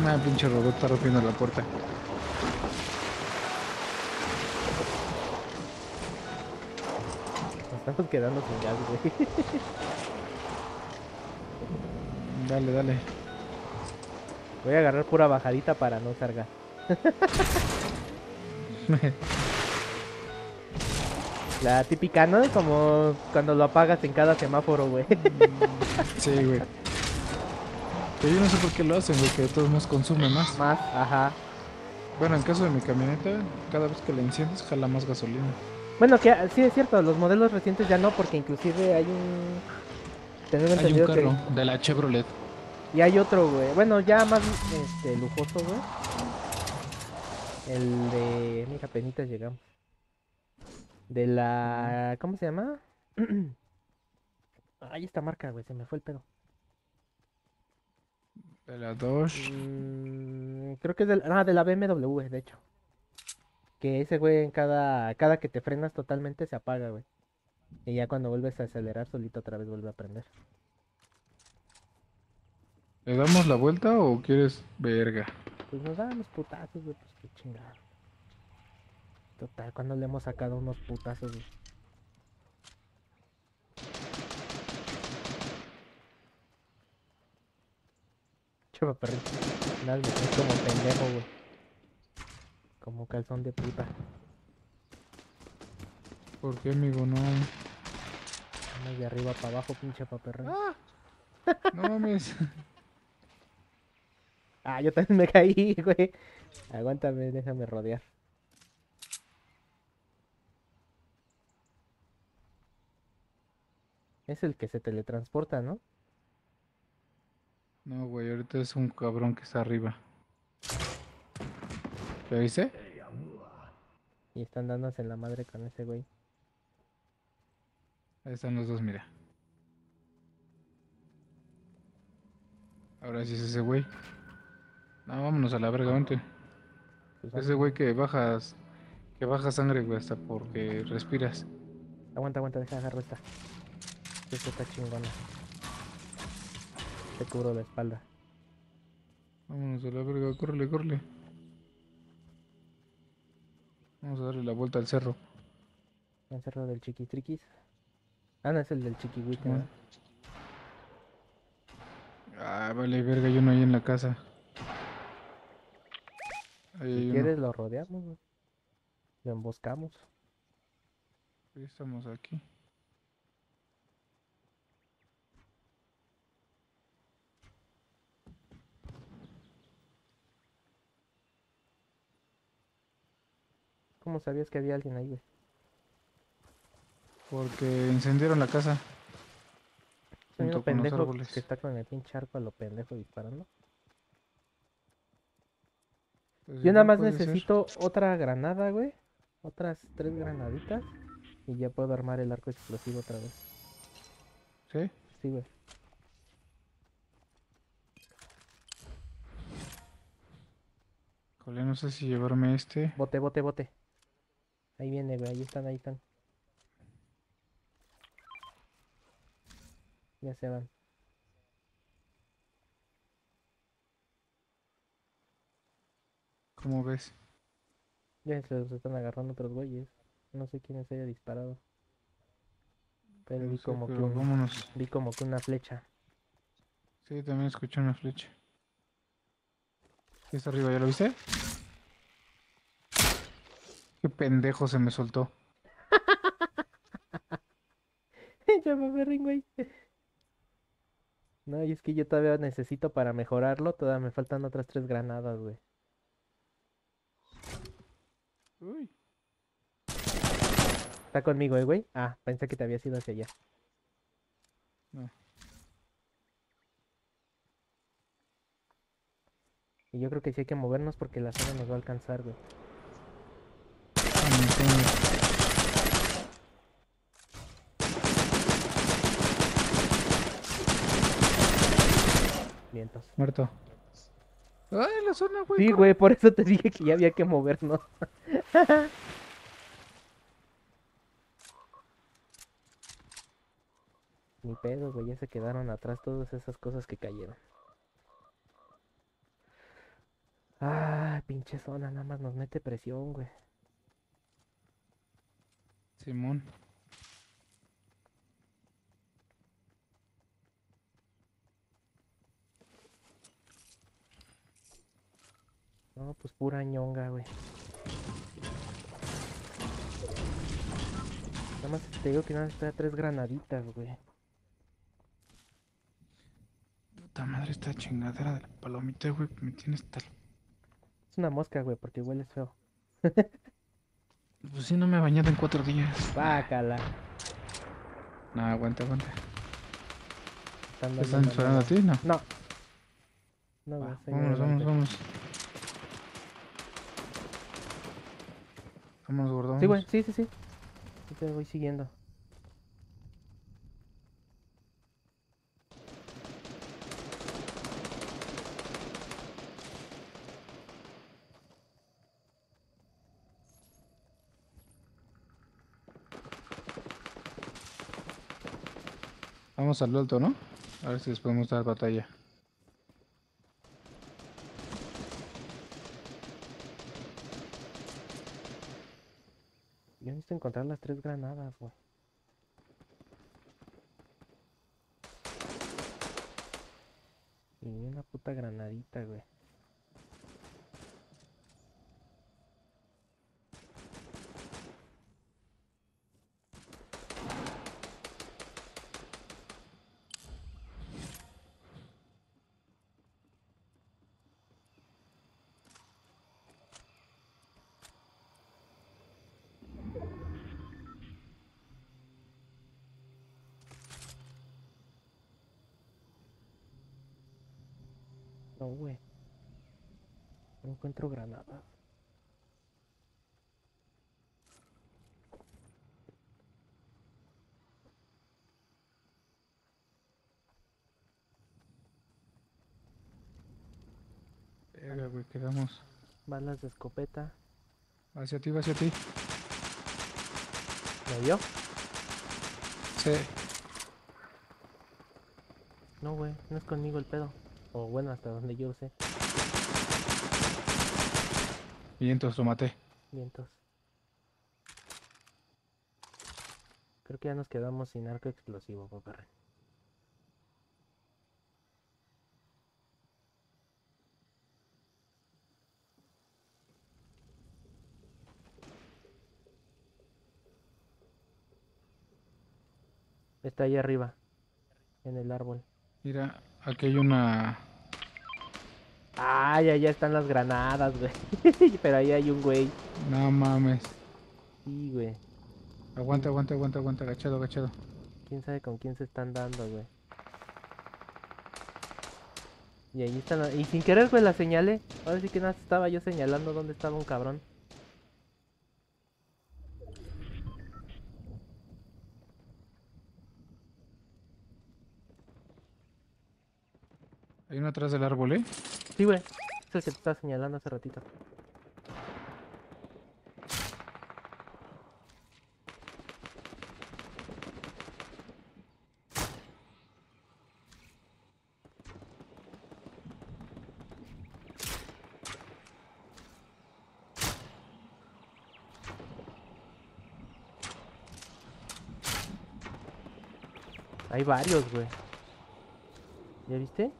[SPEAKER 1] Una pinche robot está rompiendo la puerta.
[SPEAKER 2] Estamos quedando sin gas, güey.
[SPEAKER 1] Dale, dale.
[SPEAKER 2] Voy a agarrar pura bajadita para no usar gas. La típica, ¿no? Como cuando lo apagas en cada semáforo, güey.
[SPEAKER 1] sí, güey. Pero yo no sé por qué lo hacen, güey, que de todos modos consume más.
[SPEAKER 2] Más, ajá.
[SPEAKER 1] Bueno, en caso de mi camioneta, cada vez que la enciendes, jala más gasolina.
[SPEAKER 2] Bueno, que sí es cierto, los modelos recientes ya no, porque inclusive hay un... Tengo
[SPEAKER 1] Hay un
[SPEAKER 2] que...
[SPEAKER 1] carro de la Chevrolet.
[SPEAKER 2] Y hay otro, güey. Bueno, ya más este, lujoso, güey. El de. Mira, penitas llegamos. De la. ¿Cómo se llama? Ay, esta marca, güey, se me fue el pedo.
[SPEAKER 1] De la Dodge.
[SPEAKER 2] Mm, creo que es del, ah, de la BMW, de hecho. Que ese güey en cada, cada que te frenas totalmente se apaga, güey. Y ya cuando vuelves a acelerar solito otra vez vuelve a prender.
[SPEAKER 1] ¿Le damos la vuelta o quieres verga?
[SPEAKER 2] Pues nos dan unos putazos, güey, pues qué chingada. Total, cuando le hemos sacado unos putazos, güey. Perrito. Nada, como pendejo, güey. Como calzón de puta.
[SPEAKER 1] ¿Por qué, amigo? No.
[SPEAKER 2] Vamos de arriba para abajo, pinche paperrón.
[SPEAKER 1] No mames.
[SPEAKER 2] Ah, yo también me caí, güey. Aguántame, déjame rodear. Es el que se teletransporta, ¿no?
[SPEAKER 1] No, güey, ahorita es un cabrón que está arriba. ¿Lo viste?
[SPEAKER 2] Y están dándose en la madre con ese güey.
[SPEAKER 1] Ahí están los dos, mira. Ahora sí es ese güey. No, vámonos a la verga, vente.
[SPEAKER 2] Pues,
[SPEAKER 1] Ese güey que bajas, que baja sangre, güey, hasta porque respiras.
[SPEAKER 2] Aguanta, aguanta, deja agarro esta. Esta está chingona. Te cubro la espalda.
[SPEAKER 1] Vámonos a la verga, córrele, córrele. Vamos a darle la vuelta al cerro.
[SPEAKER 2] El cerro del chiquitriquis. Ah, no, es el del chiquihuite,
[SPEAKER 1] Ah.
[SPEAKER 2] ¿no?
[SPEAKER 1] Ah, vale, verga, yo no hay en la casa. Ahí
[SPEAKER 2] Si
[SPEAKER 1] uno.
[SPEAKER 2] quieres lo rodeamos. Lo emboscamos.
[SPEAKER 1] Estamos aquí.
[SPEAKER 2] ¿Cómo sabías que había alguien ahí, güey?
[SPEAKER 1] Porque incendiaron la casa. Con los
[SPEAKER 2] pendejo
[SPEAKER 1] árboles.
[SPEAKER 2] que está con el pinche arco a lo pendejo disparando.
[SPEAKER 1] Pues
[SPEAKER 2] Yo nada más
[SPEAKER 1] ser.
[SPEAKER 2] necesito otra granada, güey. Otras tres granaditas. Y ya puedo armar el arco explosivo otra vez.
[SPEAKER 1] ¿Sí?
[SPEAKER 2] Sí, güey.
[SPEAKER 1] Jole, no sé si llevarme este.
[SPEAKER 2] Bote, bote, bote. Ahí viene, güey. Ahí están, ahí están. Ya se van.
[SPEAKER 1] ¿Cómo ves?
[SPEAKER 2] Ya se los están agarrando otros güeyes. No sé quiénes haya disparado. Pero vi como que
[SPEAKER 1] pero
[SPEAKER 2] un-
[SPEAKER 1] vámonos.
[SPEAKER 2] vi como que una flecha.
[SPEAKER 1] Sí, también escuché una flecha. ¿Qué está arriba? ¿Ya lo viste? Qué pendejo se me soltó.
[SPEAKER 2] ya me aferren, güey. No, y es que yo todavía necesito para mejorarlo. Todavía me faltan otras tres granadas, güey.
[SPEAKER 1] Uy.
[SPEAKER 2] Está conmigo, eh, güey. Ah, pensé que te había ido hacia allá.
[SPEAKER 1] No.
[SPEAKER 2] Y yo creo que sí hay que movernos porque la zona nos va a alcanzar, güey.
[SPEAKER 1] Vámonos, vámonos. Muerto. ¡Ay, la zona, güey!
[SPEAKER 2] Sí, güey, por eso te dije que ya había que movernos. Ni pedo, güey, ya se quedaron atrás todas esas cosas que cayeron. Ay, pinche zona, nada más nos mete presión, güey.
[SPEAKER 1] Simón.
[SPEAKER 2] No, pues pura ñonga, güey. Nada más te digo que nada está tres granaditas, güey.
[SPEAKER 1] Puta madre, esta chingadera de la palomita, güey. Me tienes tal.
[SPEAKER 2] Es una mosca, güey, porque hueles feo.
[SPEAKER 1] Pues sí, no me he bañado en cuatro días.
[SPEAKER 2] Bácala.
[SPEAKER 1] No, aguanta, aguanta.
[SPEAKER 2] Están
[SPEAKER 1] ¿Te
[SPEAKER 2] dando
[SPEAKER 1] están disparando a ti? No.
[SPEAKER 2] No. No, güey, estoy
[SPEAKER 1] vámonos, vámonos. Vámonos, gordo.
[SPEAKER 2] Sí, güey, sí, sí, sí. Yo te voy siguiendo.
[SPEAKER 1] Vamos al alto, ¿no? A ver si les podemos dar batalla.
[SPEAKER 2] Yo necesito encontrar las tres granadas, güey. Y una puta granadita, güey. No, güey. Encuentro granadas.
[SPEAKER 1] Verga, güey, quedamos.
[SPEAKER 2] Balas de escopeta.
[SPEAKER 1] Hacia ti, va hacia ti.
[SPEAKER 2] ¿Me vio?
[SPEAKER 1] Sí.
[SPEAKER 2] No, güey, no es conmigo el pedo. O bueno, hasta donde yo sé.
[SPEAKER 1] Entonces lo maté.
[SPEAKER 2] Vientos. Creo que ya nos quedamos sin arco explosivo, papá. Está ahí arriba, en el árbol.
[SPEAKER 1] Mira, aquí hay una...
[SPEAKER 2] Ay, allá están las granadas, güey. Pero ahí hay un güey.
[SPEAKER 1] No mames.
[SPEAKER 2] Sí, güey.
[SPEAKER 1] Aguanta, aguanta, aguanta, aguanta, agachado, agachado.
[SPEAKER 2] Quién sabe con quién se están dando, güey. Y ahí están. la- Y sin querer, güey, la señalé. Ahora sí que nada, estaba yo señalando dónde estaba un cabrón.
[SPEAKER 1] Hay uno atrás del árbol, ¿eh?
[SPEAKER 2] Sí, güey. Es el que te estaba señalando hace ratito. Hay varios, güey. ¿Ya viste?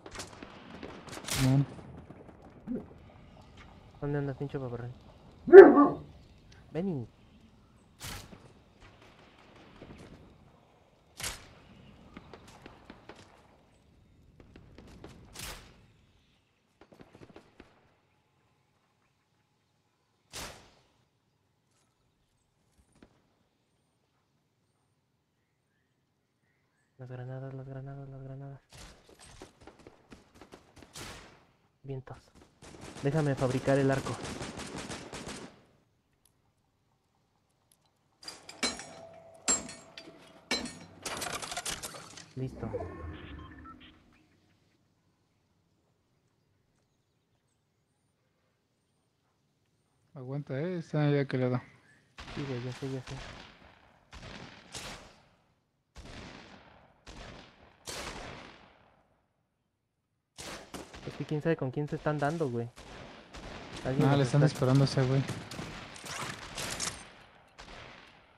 [SPEAKER 2] ¿Dónde andas, pinche paparrón? Vení. Las granadas, las granadas, las granadas. Vientos. Déjame fabricar el arco. Listo.
[SPEAKER 1] Aguanta, ¿eh? Está ya que le da.
[SPEAKER 2] Sí, güey, ya sé, ya sé. Es que quién sabe con quién se están dando, güey. Alguien
[SPEAKER 1] Ah, le están
[SPEAKER 2] está-
[SPEAKER 1] esperando a ese güey.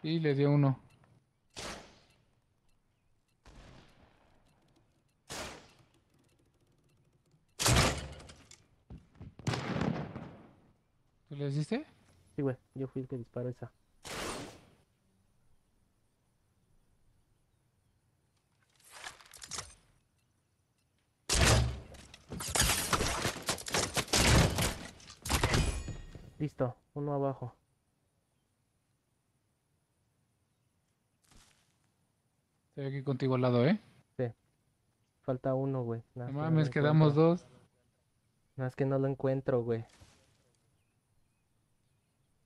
[SPEAKER 1] Y le dio uno. ¿Tú les diste?
[SPEAKER 2] Sí, güey, yo fui el que disparó esa. Listo, uno abajo.
[SPEAKER 1] Estoy aquí contigo al lado, ¿eh?
[SPEAKER 2] Falta uno, güey.
[SPEAKER 1] No
[SPEAKER 2] que no
[SPEAKER 1] mames,
[SPEAKER 2] lo
[SPEAKER 1] quedamos
[SPEAKER 2] encuentro.
[SPEAKER 1] dos.
[SPEAKER 2] Nada más que no lo encuentro, güey.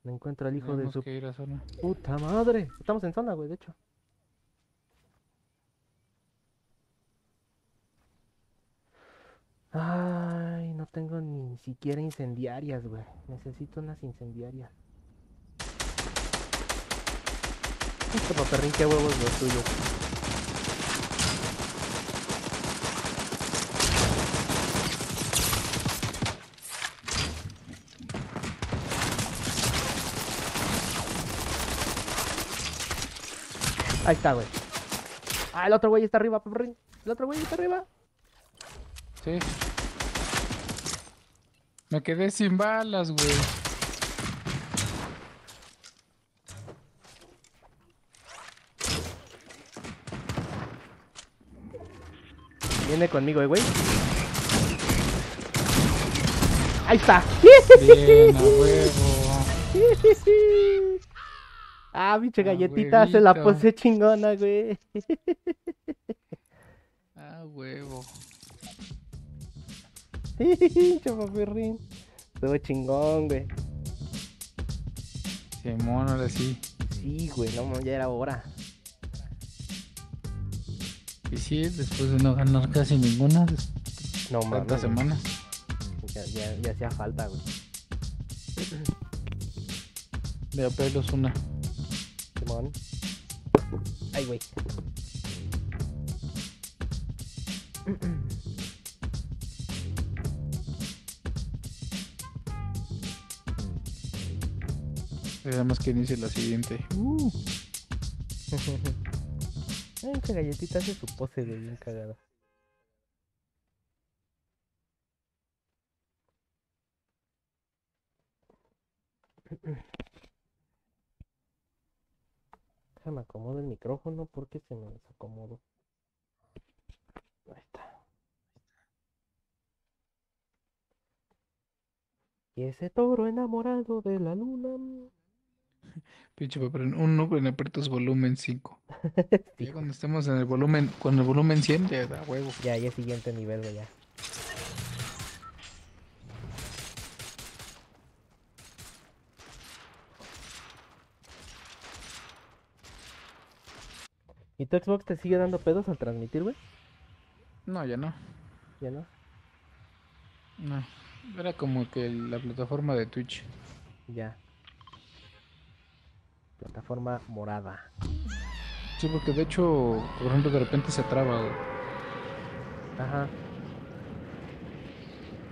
[SPEAKER 2] No encuentro al hijo de su
[SPEAKER 1] que ir a zona.
[SPEAKER 2] puta madre. Estamos en zona, güey, de hecho. Ay, no tengo ni siquiera incendiarias, güey. Necesito unas incendiarias. Este paperrín, qué huevos los tuyos. Ahí está, güey. Ah, el otro güey está arriba, paperrín. El otro güey está arriba.
[SPEAKER 1] Sí. Me quedé sin balas, güey.
[SPEAKER 2] Viene conmigo, eh, güey. Ahí está.
[SPEAKER 1] Bien, a huevo.
[SPEAKER 2] Ah, pinche
[SPEAKER 1] A
[SPEAKER 2] galletita, se la puse chingona, güey.
[SPEAKER 1] A huevo.
[SPEAKER 2] Pinche papirrín. Estuvo chingón, güey.
[SPEAKER 1] Simón, ahora sí.
[SPEAKER 2] Sí, güey, no, ya era hora.
[SPEAKER 1] Y sí, después de no ganar casi ninguna,
[SPEAKER 2] No mames.
[SPEAKER 1] tantas semanas.
[SPEAKER 2] Ya, ya, ya hacía falta, güey.
[SPEAKER 1] De a pelos una.
[SPEAKER 2] Simón. Ay, güey.
[SPEAKER 1] Además que inicie la siguiente. Uh.
[SPEAKER 2] Ay, esa galletita hace su pose de bien cagada. Déjame acomodo el micrófono porque se me desacomodó. Ahí está. Y ese toro enamorado de la luna.
[SPEAKER 1] Pinche papel, uno en aprietos volumen 5.
[SPEAKER 2] Sí,
[SPEAKER 1] Ya cuando estemos en el volumen, con el volumen 100, ya da huevo.
[SPEAKER 2] Ya, ya siguiente nivel, ya. ¿Y tu Xbox te sigue dando pedos al transmitir, güey?
[SPEAKER 1] No, ya no.
[SPEAKER 2] ¿Ya no?
[SPEAKER 1] No. Era como que la plataforma de Twitch.
[SPEAKER 2] Ya. Plataforma morada.
[SPEAKER 1] Sí, porque de hecho, por ejemplo, de repente se traba, güey.
[SPEAKER 2] Ajá.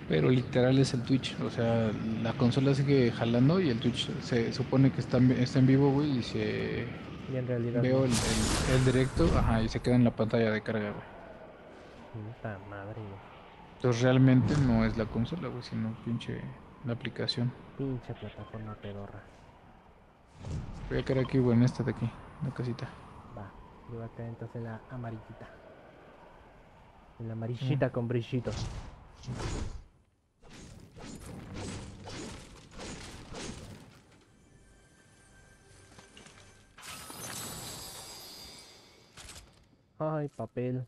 [SPEAKER 1] Pero literal es el Twitch. O sea, la consola sigue jalando y el Twitch se supone que está en, está en vivo, güey, y se...
[SPEAKER 2] Y en realidad.
[SPEAKER 1] Veo
[SPEAKER 2] no.
[SPEAKER 1] el, el- el directo, ajá, y se queda en la pantalla de carga, güey.
[SPEAKER 2] Puta madre, güey.
[SPEAKER 1] Entonces realmente no es la consola, güey, sino pinche la aplicación.
[SPEAKER 2] Pinche plataforma pedorra.
[SPEAKER 1] Voy a quedar aquí, güey, en esta de aquí, la casita.
[SPEAKER 2] Va. Yo voy a caer entonces en la amarillita. En la amarillita con brillitos. Ay, papel.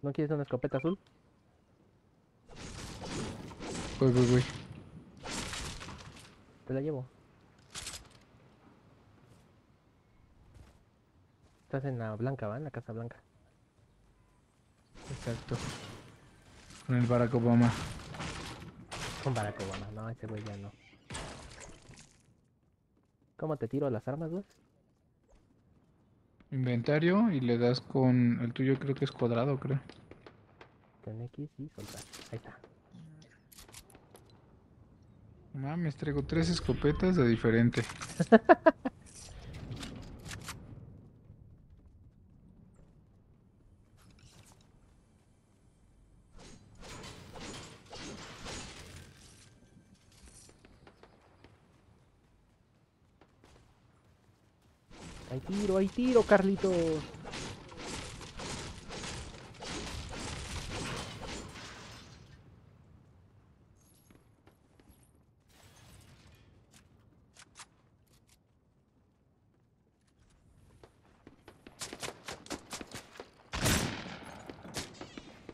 [SPEAKER 2] ¿No quieres una escopeta azul?
[SPEAKER 1] Güey, güey, güey.
[SPEAKER 2] Te la llevo. Estás en la blanca, ¿va? En la casa blanca.
[SPEAKER 1] Exacto. Con el Barack Obama.
[SPEAKER 2] Con Barack Obama. No, ese güey ya no. ¿Cómo te tiro las armas, güey?
[SPEAKER 1] Inventario y le das con el tuyo creo que es cuadrado, creo.
[SPEAKER 2] Con X y soltar. Ahí está.
[SPEAKER 1] Mames, traigo tres escopetas de diferente.
[SPEAKER 2] hay tiro, Carlitos.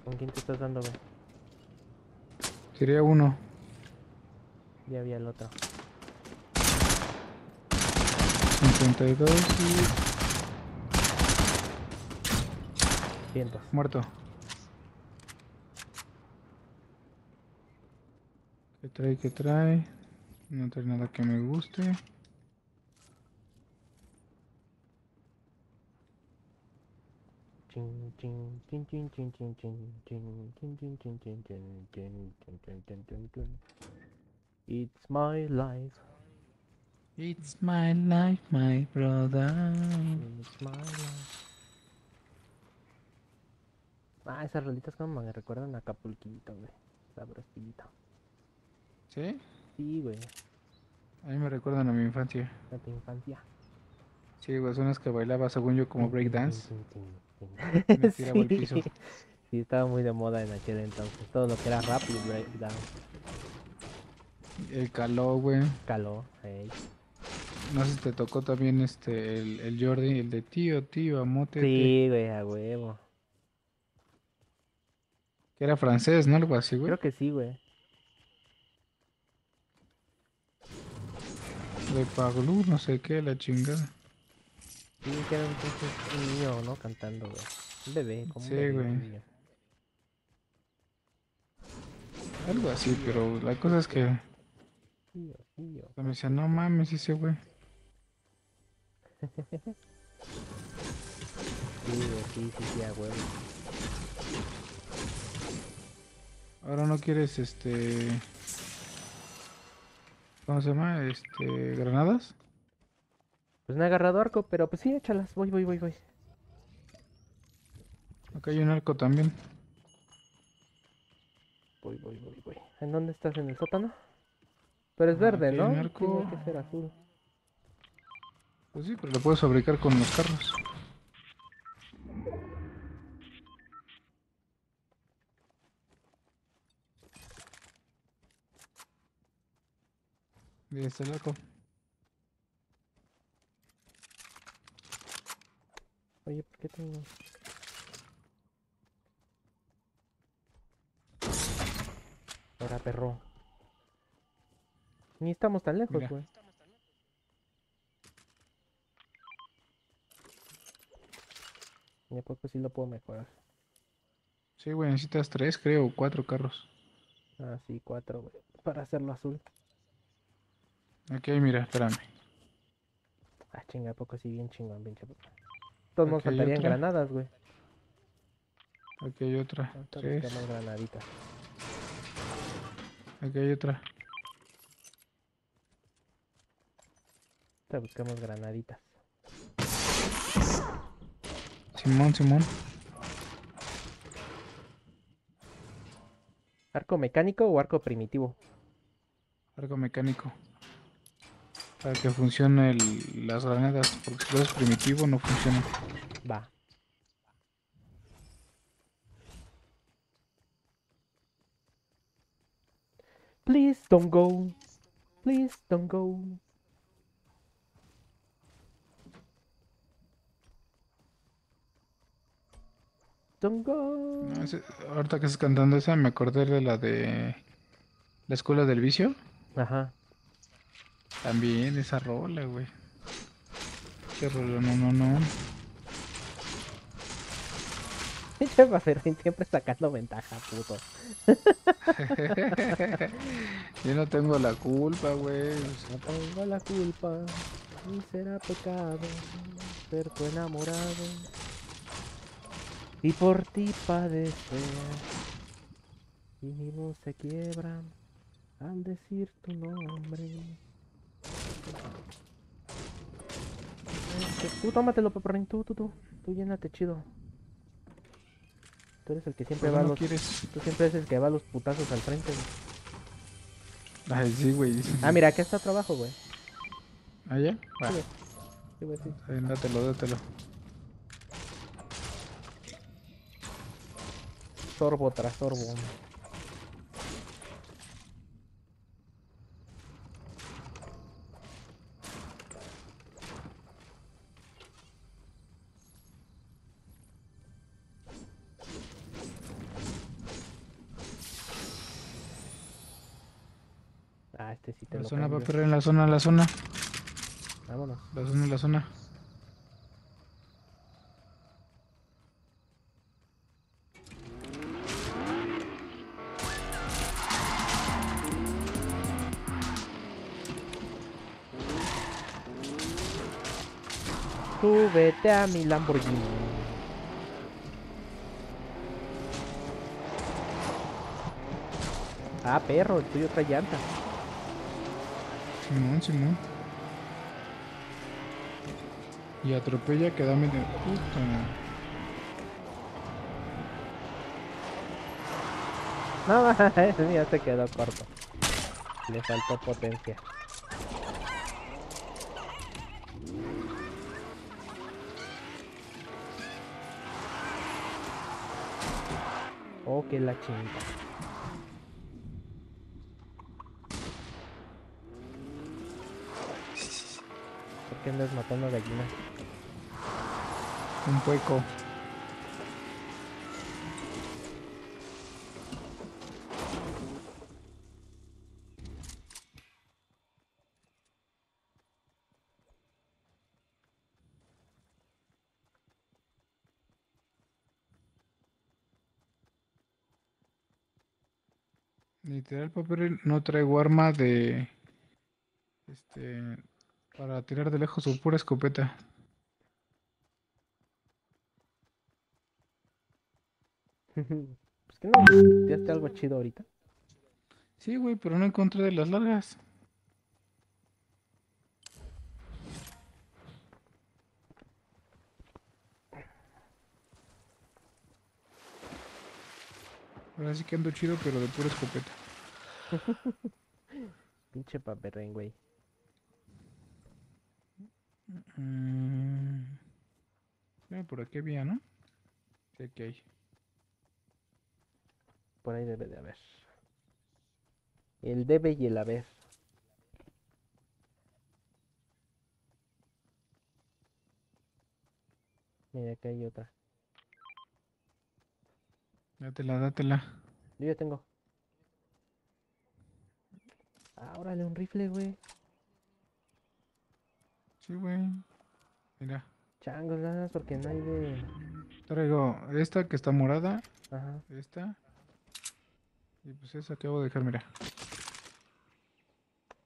[SPEAKER 2] ¿Con quién te estás dando, güey?
[SPEAKER 1] Tiré uno.
[SPEAKER 2] Ya había el otro.
[SPEAKER 1] 52 y... Muerto. ¿Qué trae? ¿Qué trae? No trae nada que me guste.
[SPEAKER 2] It's my life.
[SPEAKER 1] It's my life, my brother.
[SPEAKER 2] Ah, esas rolitas como me recuerdan a Acapulquito, güey. Sabrosito.
[SPEAKER 1] ¿Sí?
[SPEAKER 2] Sí, güey.
[SPEAKER 1] A mí me recuerdan a mi infancia.
[SPEAKER 2] De tu infancia.
[SPEAKER 1] Sí, güey, son las que bailaba según yo como breakdance. Me tiraba al piso.
[SPEAKER 2] Sí. Sí, estaba muy de moda en aquel entonces. Todo lo que era rap y breakdown.
[SPEAKER 1] El caló, güey.
[SPEAKER 2] Caló, ey.
[SPEAKER 1] No sé si te tocó también este, el, el Jordi, el de tío, tío, amote.
[SPEAKER 2] Sí, güey, a huevo.
[SPEAKER 1] Que era francés, ¿no? Algo así, güey.
[SPEAKER 2] Creo que sí, güey.
[SPEAKER 1] De Paglú, no sé qué, la chingada.
[SPEAKER 2] Sí, que era un, un niño, ¿no? Cantando, güey. Un bebé, como un
[SPEAKER 1] Sí,
[SPEAKER 2] bebé, un
[SPEAKER 1] güey.
[SPEAKER 2] niño.
[SPEAKER 1] Algo así, pero la cosa es que
[SPEAKER 2] sí, sí, oh.
[SPEAKER 1] Me decía, no mames ese güey.
[SPEAKER 2] Sí, güey, sí, sí, sí, a huevo.
[SPEAKER 1] Ahora no quieres este. ¿Cómo se llama? Este. granadas.
[SPEAKER 2] Pues no he agarrado arco, pero pues sí, échalas. Voy, voy, voy, voy.
[SPEAKER 1] Acá hay un arco también.
[SPEAKER 2] Voy, voy, voy, voy. ¿En dónde estás? ¿En el sótano? Pero es
[SPEAKER 1] Ah,
[SPEAKER 2] verde, ¿no?
[SPEAKER 1] arco.
[SPEAKER 2] Tiene que ser azul.
[SPEAKER 1] Pues sí, pero lo puedes fabricar con los carros. Está el arco.
[SPEAKER 2] Oye, ¿por qué tengo...? Ahora, perro. Ni estamos tan lejos, güey. ¿Y a poco sí lo puedo mejorar?
[SPEAKER 1] Sí, güey, necesitas tres, creo, o cuatro carros.
[SPEAKER 2] Ah, sí, cuatro, güey. Para hacerlo azul.
[SPEAKER 1] Aquí hay, mira, espérame.
[SPEAKER 2] Ah, chinga, ¿a poco sí bien chingón, pinche puto. Todos nos
[SPEAKER 1] hay
[SPEAKER 2] faltarían
[SPEAKER 1] otra.
[SPEAKER 2] granadas, güey.
[SPEAKER 1] Aquí hay otra.
[SPEAKER 2] Ahorita
[SPEAKER 1] Tres.
[SPEAKER 2] buscamos granaditas.
[SPEAKER 1] Aquí hay otra.
[SPEAKER 2] Ahorita buscamos granaditas.
[SPEAKER 1] Simón, Simón.
[SPEAKER 2] ¿Arco mecánico o arco primitivo?
[SPEAKER 1] Arco mecánico. Para que funcione el- las granadas. Porque si lo es primitivo no funciona.
[SPEAKER 2] Va. Please don't go. Please don't go. Don't go.
[SPEAKER 1] No, ese- ahorita que estás cantando esa, me acordé de la de la escuela del vicio.
[SPEAKER 2] Ajá.
[SPEAKER 1] También esa rola, güey. Qué rola, no, no, no.
[SPEAKER 2] Siempre sacando ventaja, puto.
[SPEAKER 1] Yo no tengo la culpa, güey.
[SPEAKER 2] No tengo la culpa, ni será pecado ser tu enamorado y por ti padecer. Y mi voz se quiebra al decir tu nombre. Este, Tú tómatelo, paparrín, tú, tú, tú, tú llénate chido. Tú eres el que siempre
[SPEAKER 1] ¿Por
[SPEAKER 2] va a los...
[SPEAKER 1] quieres?
[SPEAKER 2] Tú siempre eres el que va a los putazos al frente, güey.
[SPEAKER 1] Ay, sí, güey.
[SPEAKER 2] Ah, mira, aquí está trabajo, güey.
[SPEAKER 1] ¿Allá?
[SPEAKER 2] Sí,
[SPEAKER 1] Va,
[SPEAKER 2] güey. Sí, güey,
[SPEAKER 1] bien, dátelo, dátelo.
[SPEAKER 2] Sorbo tras sorbo. Ah,
[SPEAKER 1] la zona, la zona.
[SPEAKER 2] Vámonos.
[SPEAKER 1] La zona, la zona.
[SPEAKER 2] Súbete a mi Lamborghini. Ah, perro, el tuyo trae llanta.
[SPEAKER 1] Simón, Simón. Y atropella que puta.
[SPEAKER 2] No, ese ya se quedó corto. Le faltó potencia. Oh, que la chinga. ¿Por qué andas matando gallinas?
[SPEAKER 1] Un pueco. Literal, papel, no traigo arma de Este. Tirar de lejos o pura escopeta.
[SPEAKER 2] pues que no, ya está algo chido ahorita.
[SPEAKER 1] Sí, güey, pero no encontré de las largas. Ahora sí que ando chido, pero de pura escopeta.
[SPEAKER 2] Pinche paperren, güey.
[SPEAKER 1] Mm. Mira, por aquí había, ¿no? Sí, aquí hay.
[SPEAKER 2] Por ahí debe de haber. El debe y el haber. Mira, acá hay otra.
[SPEAKER 1] Dátela, dátela.
[SPEAKER 2] Yo ya tengo. Ah, órale, un rifle, güey.
[SPEAKER 1] Sí, güey. Mira.
[SPEAKER 2] Changos, nada más porque no hay de...
[SPEAKER 1] Traigo esta que está morada.
[SPEAKER 2] Ajá.
[SPEAKER 1] Esta. Y pues esa que acabo de dejar, mira.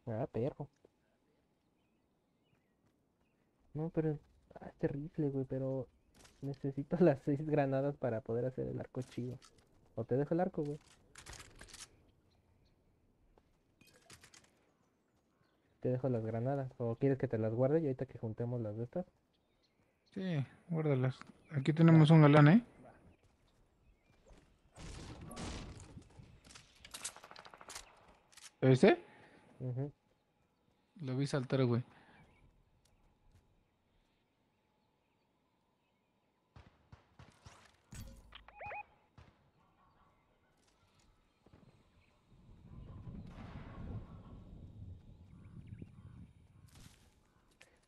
[SPEAKER 2] Ah, perro. No, pero... Ah, este rifle, güey, pero... Necesito las seis granadas para poder hacer el arco chido. O te dejo el arco, güey. Te dejo las granadas. O quieres que te las guarde y ahorita que juntemos las de estas.
[SPEAKER 1] Sí, guárdalas. Aquí tenemos un galán, ¿eh? ¿Lo viste?
[SPEAKER 2] Ujú.
[SPEAKER 1] Lo vi saltar, güey.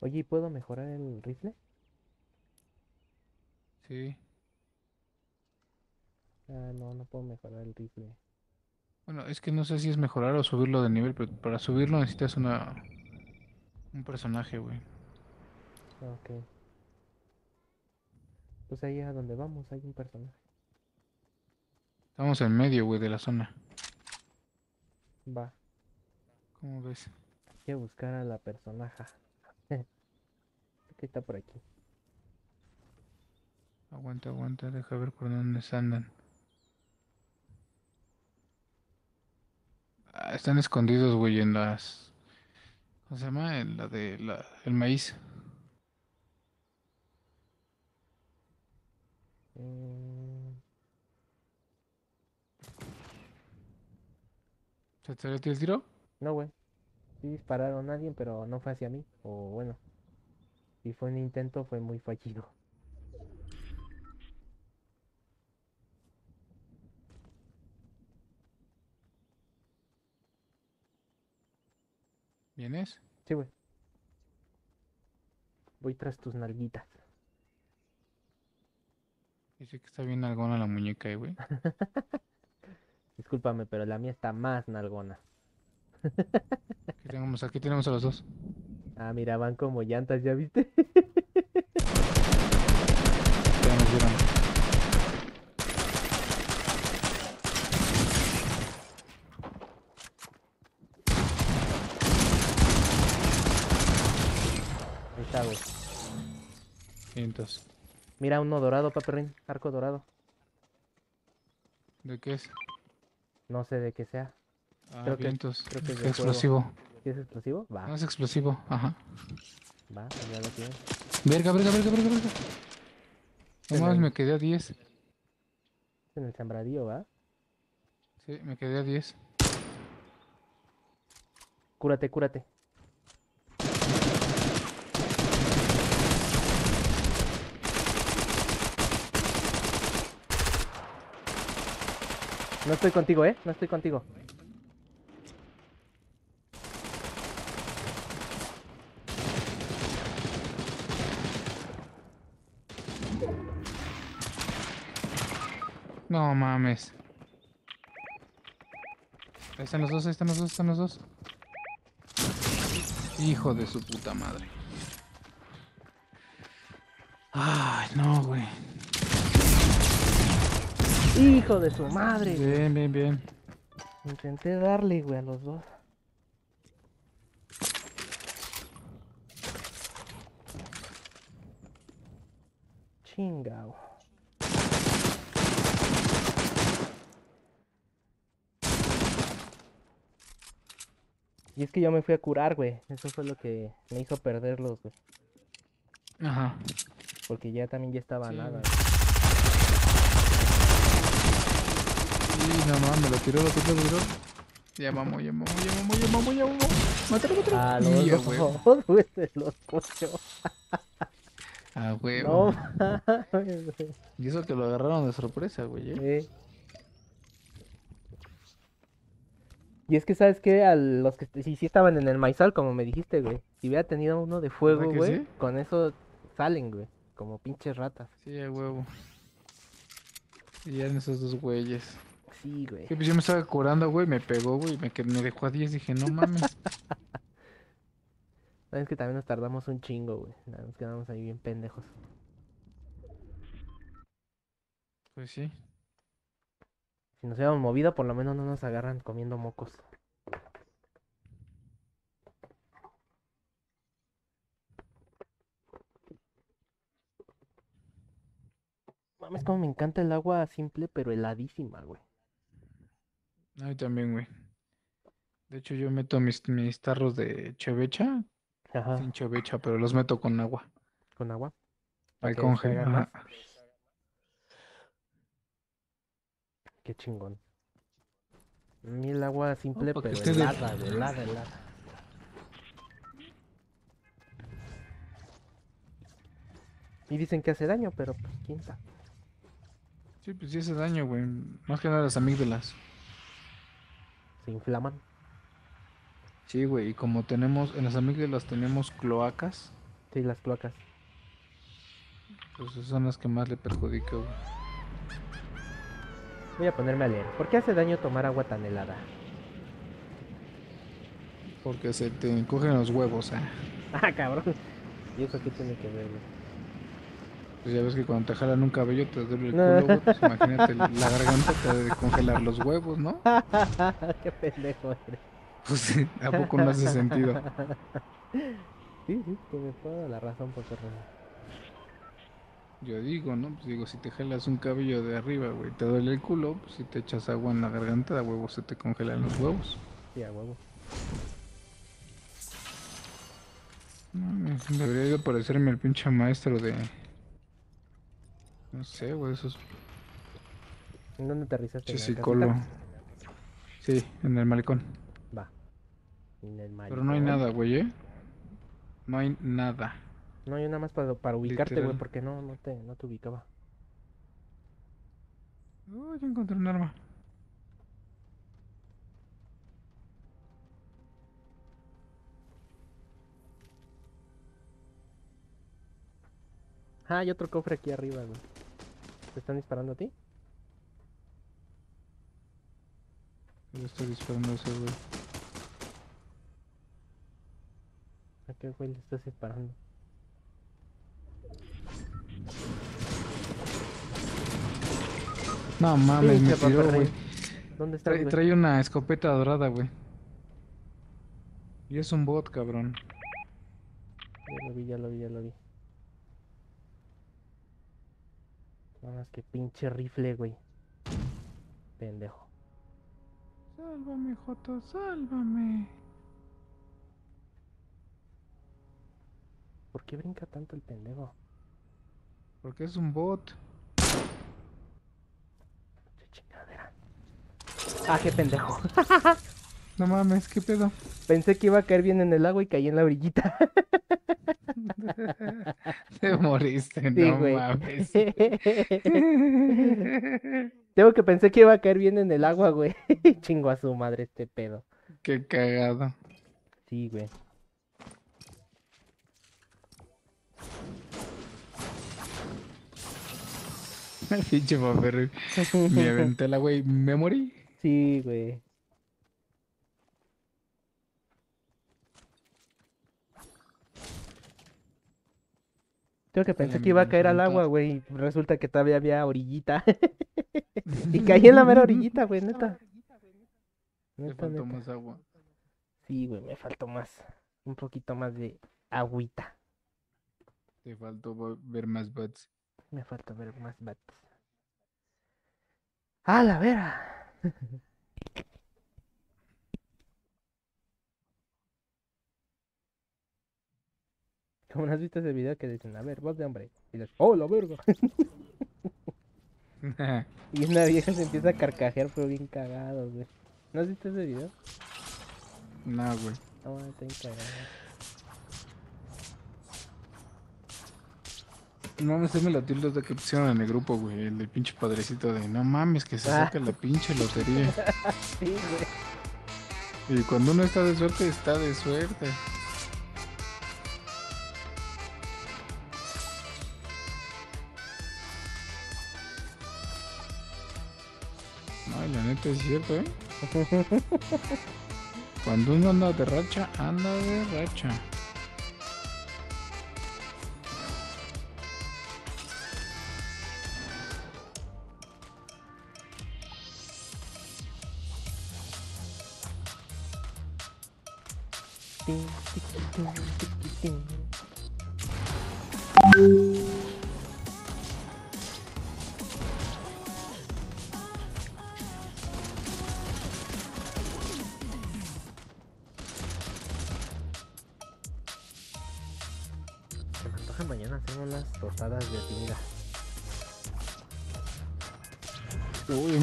[SPEAKER 2] Oye, ¿y puedo mejorar el rifle?
[SPEAKER 1] Sí.
[SPEAKER 2] Ah, no, no puedo mejorar el rifle.
[SPEAKER 1] Bueno, es que no sé si es mejorar o subirlo de nivel, pero para subirlo necesitas una... Un personaje, güey.
[SPEAKER 2] Ok. Pues ahí a donde vamos hay un personaje.
[SPEAKER 1] Estamos en medio, güey, de la zona.
[SPEAKER 2] Va.
[SPEAKER 1] ¿Cómo ves?
[SPEAKER 2] Hay que buscar a la personaja. que está por aquí.
[SPEAKER 1] Aguanta, aguanta, deja ver por dónde andan. Ah, están escondidos, güey, en las... ¿Cómo se llama? En la de la... el maíz.
[SPEAKER 2] Mm,
[SPEAKER 1] ¿Se te el tiro?
[SPEAKER 2] no, güey. Sí dispararon a alguien, pero no fue hacia mí. O bueno. Si fue un intento, fue muy fallido.
[SPEAKER 1] ¿Vienes?
[SPEAKER 2] Sí, güey. Voy tras tus nalguitas.
[SPEAKER 1] Dice que está bien algona la muñeca, eh, güey.
[SPEAKER 2] Discúlpame, pero la mía está más nalgona.
[SPEAKER 1] Aquí tenemos, aquí tenemos a los dos.
[SPEAKER 2] Ah, mira, van como llantas, ¿ya viste?
[SPEAKER 1] Ya nos dieron.
[SPEAKER 2] Ahí está, güey.
[SPEAKER 1] Vientos.
[SPEAKER 2] Mira, uno dorado, paperrín. Arco dorado.
[SPEAKER 1] ¿De qué es?
[SPEAKER 2] No sé de qué sea.
[SPEAKER 1] Ah,
[SPEAKER 2] Creo que-
[SPEAKER 1] vientos.
[SPEAKER 2] creo que es
[SPEAKER 1] explosivo.
[SPEAKER 2] ¿Sí ¿Es explosivo? Va,
[SPEAKER 1] No es explosivo, ajá.
[SPEAKER 2] va, ya lo tienes.
[SPEAKER 1] Verga, verga, verga, verga, verga. No
[SPEAKER 2] el-
[SPEAKER 1] me quedé a 10.
[SPEAKER 2] En el sembradío, ¿va?
[SPEAKER 1] Sí, me quedé a 10.
[SPEAKER 2] Cúrate, cúrate. No estoy contigo, ¿eh? No estoy contigo.
[SPEAKER 1] No mames. Ahí están los dos, ahí están los dos, están los dos. Hijo de su puta madre. Ay, no, güey.
[SPEAKER 2] Hijo de su madre.
[SPEAKER 1] Bien, bien, bien.
[SPEAKER 2] Intenté darle, güey, a los dos. Y es que yo me fui a curar, güey. Eso fue lo que me hizo perderlos, güey.
[SPEAKER 1] Ajá.
[SPEAKER 2] Porque ya también ya estaba
[SPEAKER 1] Sí,
[SPEAKER 2] nada.
[SPEAKER 1] Y no mames, lo tiró, lo tiró, lo tiró. Ya mamó, ya mamó, ya mamó, ya mamó, ya mamó. Mátalo, mátalo.
[SPEAKER 2] Ah, los
[SPEAKER 1] huevo.
[SPEAKER 2] dos, güey, se los cochó.
[SPEAKER 1] A huevo.
[SPEAKER 2] No mames, güey.
[SPEAKER 1] Y eso que lo agarraron de sorpresa, güey. ¿eh?
[SPEAKER 2] Sí. Y es que, ¿sabes qué? A los que sí, sí estaban en el maizal, como me dijiste, güey. Si hubiera tenido uno de fuego, güey,
[SPEAKER 1] sí?
[SPEAKER 2] con eso salen, güey. Como pinches ratas.
[SPEAKER 1] Sí, a huevo. Y en esos dos güeyes.
[SPEAKER 2] Sí, güey.
[SPEAKER 1] Sí, pues yo me estaba curando, güey, me pegó, güey, me, me dejó a 10, dije, no mames.
[SPEAKER 2] Sabes que también nos tardamos un chingo, güey. Nos quedamos ahí bien pendejos.
[SPEAKER 1] Pues sí.
[SPEAKER 2] Si nos hubiéramos movido, por lo menos no nos agarran comiendo mocos. Mames, como me encanta el agua simple, pero heladísima, güey.
[SPEAKER 1] A mí también, güey. De hecho, yo meto mis, mis tarros de chevecha,
[SPEAKER 2] Ajá,
[SPEAKER 1] sin chevecha, pero los meto con agua.
[SPEAKER 2] con agua.
[SPEAKER 1] Al
[SPEAKER 2] que
[SPEAKER 1] conge.
[SPEAKER 2] deshagan más.
[SPEAKER 1] ajá.
[SPEAKER 2] Qué chingón. El agua simple, pero helada, güey, helada, helada. Y dicen que hace daño, pero pues quién sabe.
[SPEAKER 1] Sí, pues sí hace daño, güey. Más que nada las amígdalas.
[SPEAKER 2] Se inflaman.
[SPEAKER 1] Sí, güey, y como tenemos, en las amígdalas tenemos cloacas,
[SPEAKER 2] Sí, las cloacas.
[SPEAKER 1] pues esas son las que más le perjudican, güey.
[SPEAKER 2] Voy a ponerme a leer. ¿Por qué hace daño tomar agua tan helada?
[SPEAKER 1] Porque se te cogen los huevos, ah.
[SPEAKER 2] Ah, cabrón. ¿Y eso qué tiene que ver?
[SPEAKER 1] Pues ya ves que cuando te jalan un cabello te duele el
[SPEAKER 2] No.
[SPEAKER 1] culo. Pues imagínate, la garganta te debe de congelar los huevos, ¿no?
[SPEAKER 2] qué pendejo eres.
[SPEAKER 1] Pues sí, ¿a poco no hace sentido?
[SPEAKER 2] Sí, sí, tienes toda la razón por razón.
[SPEAKER 1] Yo digo, ¿no? Pues digo, si te jalas un cabello de arriba, güey, te duele el culo, pues si te echas agua en la garganta, de huevo se te congelan los huevos.
[SPEAKER 2] Sí, a huevo.
[SPEAKER 1] No, debería de parecerme el pinche maestro de... No sé, güey, esos
[SPEAKER 2] ¿En dónde aterrizaste? ¿En
[SPEAKER 1] pinches
[SPEAKER 2] la
[SPEAKER 1] psicólogos.
[SPEAKER 2] casita?
[SPEAKER 1] Sí, en el malecón.
[SPEAKER 2] Va. En el
[SPEAKER 1] Pero no hay
[SPEAKER 2] malecón.
[SPEAKER 1] nada, güey, ¿eh? No hay nada.
[SPEAKER 2] No, yo nada más para, para ubicarte, güey, porque no, no te, no te ubicaba.
[SPEAKER 1] Oh, ya encontré un arma.
[SPEAKER 2] Ah, hay otro cofre aquí arriba, güey. ¿Te están disparando a ti?
[SPEAKER 1] Yo estoy disparando a ese, güey.
[SPEAKER 2] ¿A qué güey le estás disparando?
[SPEAKER 1] No mames, me tiró, güey.
[SPEAKER 2] ¿Dónde estás,
[SPEAKER 1] Trae, trae una escopeta dorada, güey. Y es un bot, cabrón.
[SPEAKER 2] Ya lo vi, ya lo vi, ya lo vi. Nada más que pinche rifle, güey. Pendejo.
[SPEAKER 1] Sálvame, Joto, sálvame.
[SPEAKER 2] ¿Por qué brinca tanto el pendejo?
[SPEAKER 1] Porque es un bot.
[SPEAKER 2] Qué chingadera. Ah, qué pendejo.
[SPEAKER 1] No mames, ¿qué pedo?
[SPEAKER 2] Pensé que iba a caer bien en el agua y caí en la orillita.
[SPEAKER 1] Te moriste,
[SPEAKER 2] Sí,
[SPEAKER 1] no
[SPEAKER 2] güey.
[SPEAKER 1] mames.
[SPEAKER 2] Tengo que pensé que iba a caer bien en el agua, güey. Chingo a su madre este pedo.
[SPEAKER 1] Qué cagado.
[SPEAKER 2] Sí, güey.
[SPEAKER 1] Pinche. Me aventé la güey. Me morí.
[SPEAKER 2] Sí, güey. Tengo que pensé que iba a
[SPEAKER 1] me
[SPEAKER 2] caer al
[SPEAKER 1] faltó.
[SPEAKER 2] agua, güey. y Resulta que todavía había orillita. y caí en la mera orillita, güey, neta. Neta,
[SPEAKER 1] faltó
[SPEAKER 2] neta.
[SPEAKER 1] más agua.
[SPEAKER 2] Sí, güey, me faltó más. Un poquito más de agüita.
[SPEAKER 1] Te faltó ver más bots.
[SPEAKER 2] Me falta ver más bats. ¡A la vera! ¿Cómo no has visto ese video que dicen, a ver, voz de hombre? Y les, ¡oh, la verga! y una vieja se empieza a carcajear, pero bien cagado, güey. ¿No has visto ese video?
[SPEAKER 1] no, güey.
[SPEAKER 2] No, está bien cagado.
[SPEAKER 1] No mames, se me la tilde de que pusieron en el grupo, güey. El del pinche padrecito de no mames, que se
[SPEAKER 2] Ah.
[SPEAKER 1] saca la pinche lotería.
[SPEAKER 2] Sí, güey.
[SPEAKER 1] y cuando uno está de suerte, está de suerte. No, y la neta es cierto, ¿eh? Cuando uno anda de racha, anda de racha.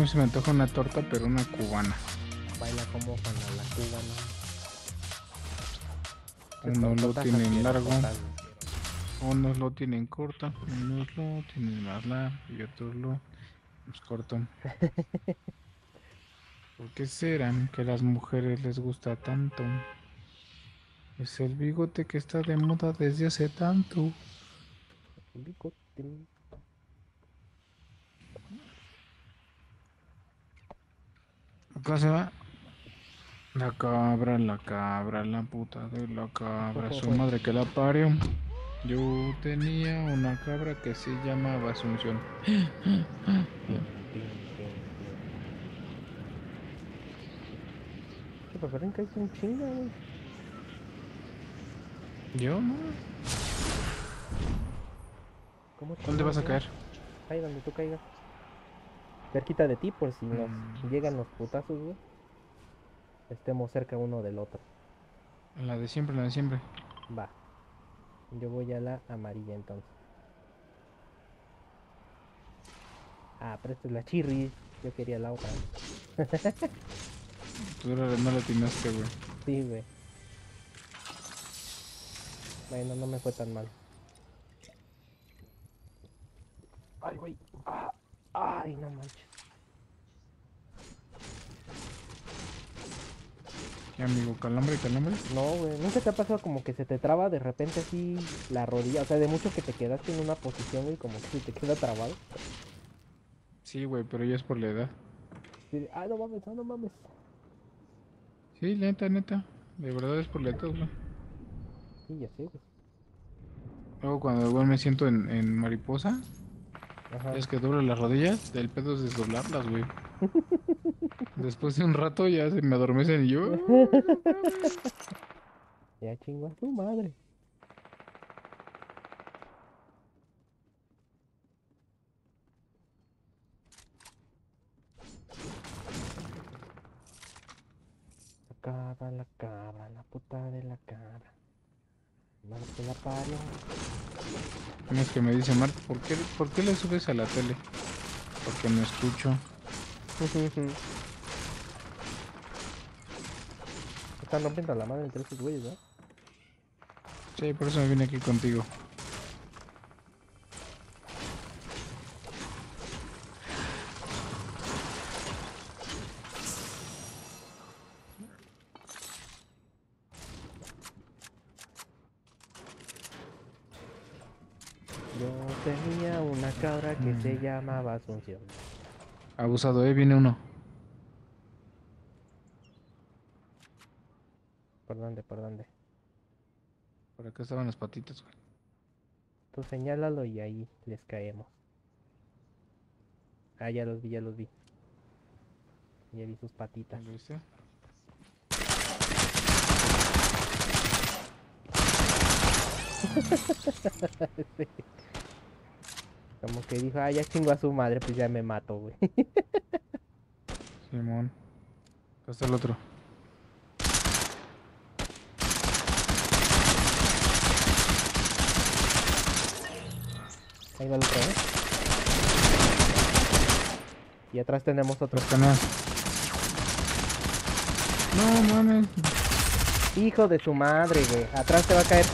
[SPEAKER 1] Mí se me antoja una torta, pero una cubana.
[SPEAKER 2] Baila como cuando la cubana.
[SPEAKER 1] Unos lo tienen largo, unos lo tienen corto, unos lo tienen más largo y otros lo más corto. ¿Por qué serán que a las mujeres les gusta tanto? Es el bigote que está de moda desde hace tanto.
[SPEAKER 2] Bigote.
[SPEAKER 1] ¿Cómo se llama? La cabra, la cabra, la puta de la cabra, su madre que la parió. Yo tenía una cabra que se llamaba Asunción.
[SPEAKER 2] ¿Qué prefieren que hay un chinga, güey?
[SPEAKER 1] Yo no.
[SPEAKER 2] ¿Cómo
[SPEAKER 1] ¿Dónde vas a caer?
[SPEAKER 2] Ahí donde tú caigas. Cerquita de ti por si nos
[SPEAKER 1] Mm.
[SPEAKER 2] llegan los putazos, güey. Estemos cerca uno del otro.
[SPEAKER 1] La de siempre, la de siempre.
[SPEAKER 2] Va. Yo voy a la amarilla entonces. Ah, pero esta es la chirris. Yo quería la otra.
[SPEAKER 1] Tú no la atinaste, güey.
[SPEAKER 2] Sí, güey. Bueno, no me fue tan mal. Ay, güey. Ah, Ay, no manches.
[SPEAKER 1] ¿Qué amigo? ¿Calambre, calambre?
[SPEAKER 2] No, güey. ¿Nunca te ha pasado como que se te traba de repente así la rodilla? O sea, de mucho que te quedaste en una posición, güey, como que se te queda trabado.
[SPEAKER 1] Sí, güey, pero ya es por la edad.
[SPEAKER 2] De, Ay, no mames, no, no mames.
[SPEAKER 1] Sí, neta, neta. De verdad es por la edad, güey.
[SPEAKER 2] Sí, ya sé, güey.
[SPEAKER 1] Luego cuando igual me siento en, en mariposa,
[SPEAKER 2] Ajá.
[SPEAKER 1] es que doblo las rodillas, el pedo es desdoblarlas, güey. Después de un rato ya se me adormecen y yo...
[SPEAKER 2] Ya chingó a tu madre. La cabra, la cabra, la puta de la cabra. Madre que la parió.
[SPEAKER 1] Es que me dice Mark, ¿por qué, ¿por qué le subes a la tele? Porque no escucho.
[SPEAKER 2] Están rompiendo la madre entre esos güeyes, ¿no?
[SPEAKER 1] Sí, por eso me vine aquí contigo.
[SPEAKER 2] Yo tenía una cabra que se
[SPEAKER 1] Mm.
[SPEAKER 2] llamaba Asunción.
[SPEAKER 1] Abusado, eh, viene uno.
[SPEAKER 2] ¿Por dónde? ¿Por dónde?
[SPEAKER 1] Por acá estaban las patitas, güey.
[SPEAKER 2] Tú señálalo y ahí les caemos. Ah, ya los vi, ya los vi. Ya vi sus patitas.
[SPEAKER 1] ¿Lo viste?
[SPEAKER 2] Sí. Como que dijo, ah, ya chingo a su madre, pues ya me mato, güey.
[SPEAKER 1] Simón. Acá está el otro.
[SPEAKER 2] Ahí va el otro, ¿eh? Y atrás tenemos otro.
[SPEAKER 1] Escanea. No mames.
[SPEAKER 2] Hijo de su madre, güey. Atrás te va a caer.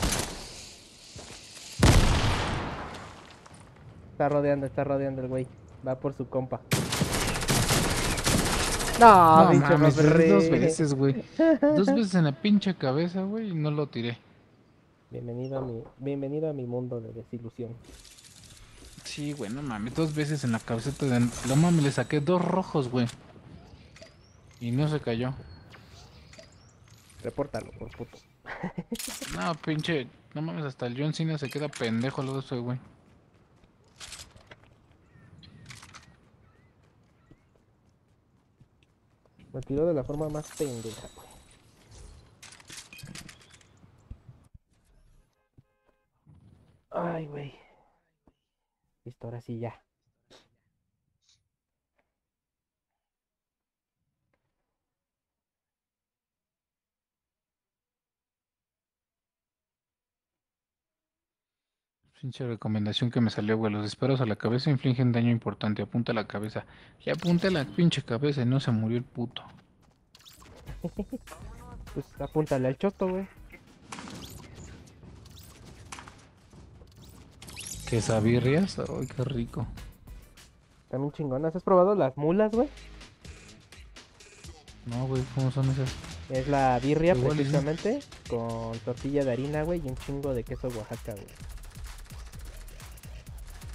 [SPEAKER 2] Está rodeando, está rodeando el güey. Va por su compa. No,
[SPEAKER 1] No mames, dos veces, güey. Dos veces en la pinche cabeza, güey, y no lo tiré.
[SPEAKER 2] Bienvenido a mi, bienvenido a mi mundo de desilusión.
[SPEAKER 1] Sí, güey, no mames, dos veces en la cabecita de... No mames, le saqué dos rojos, güey. Y no se cayó.
[SPEAKER 2] Repórtalo, por puto.
[SPEAKER 1] No, pinche... No mames, hasta el John Cena se queda pendejo de ese güey.
[SPEAKER 2] Me tiró de la forma más pendeja, güey. Ay, güey. Listo, ahora sí ya.
[SPEAKER 1] Pinche recomendación que me salió, güey. Los disparos a la cabeza infligen daño importante. Apunta a la cabeza. Y apunta a la pinche cabeza y no se murió el puto.
[SPEAKER 2] Pues apúntale al choto, güey.
[SPEAKER 1] ¿Quesabirrias? Ay, qué rico.
[SPEAKER 2] También chingonas. ¿Has probado las mulas, güey?
[SPEAKER 1] No, güey, ¿cómo son esas?
[SPEAKER 2] Es la birria
[SPEAKER 1] Igual y sí.
[SPEAKER 2] precisamente con tortilla de harina, güey, y un chingo de queso Oaxaca, güey.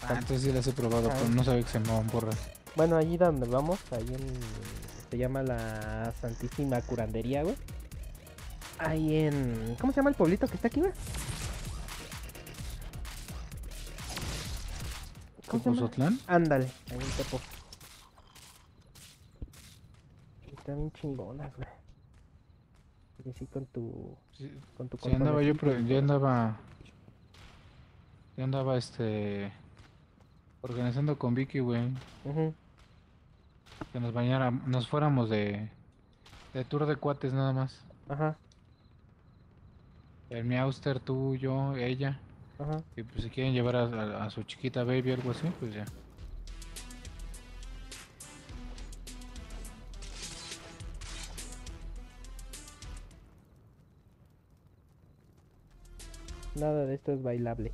[SPEAKER 1] Ah, entonces sí las he probado,
[SPEAKER 2] Ah.
[SPEAKER 1] pero no sabía que se llamaban porras.
[SPEAKER 2] Bueno, allí donde vamos, ahí en... Se llama la Santísima Curandería, güey. Ahí en... ¿Cómo se llama el pueblito que está aquí, güey? ¿Cómo?
[SPEAKER 1] ¿Tepozotlán?
[SPEAKER 2] Ándale, ahí en Tepo. Están bien chingonas, güey. Y sí con tu...
[SPEAKER 1] Sí,
[SPEAKER 2] Con tu
[SPEAKER 1] sí, andaba yo, pero
[SPEAKER 2] y
[SPEAKER 1] ya
[SPEAKER 2] todo.
[SPEAKER 1] andaba... Ya andaba, este... Organizando con Vicky, güey. Que nos bañara, nos fuéramos de... De tour de cuates nada más.
[SPEAKER 2] Ajá,
[SPEAKER 1] El Meowster, tú, yo, ella.
[SPEAKER 2] ajá.
[SPEAKER 1] Y pues si quieren llevar a, a- a su chiquita baby o algo así, pues ya.
[SPEAKER 2] Nada de esto es bailable.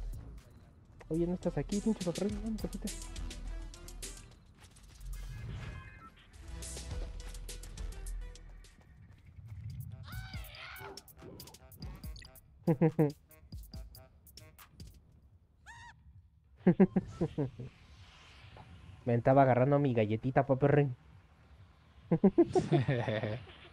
[SPEAKER 2] Oye, ¿no estás aquí, pinche papel? Vamos, papita. Me estaba agarrando mi galletita, paperrín.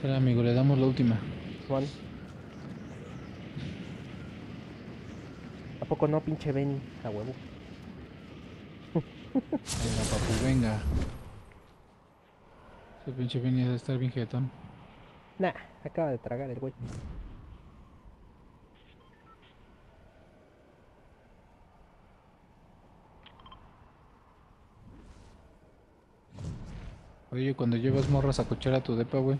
[SPEAKER 1] Sale amigo, le damos la última.
[SPEAKER 2] Juan. ¿A poco no, pinche Benny? A huevo.
[SPEAKER 1] Venga, papu, venga. Ese pinche Benny debe estar bien jetón.
[SPEAKER 2] Nah, acaba de tragar el güey.
[SPEAKER 1] Oye, cuando llevas morras a cochar a tu depa, güey,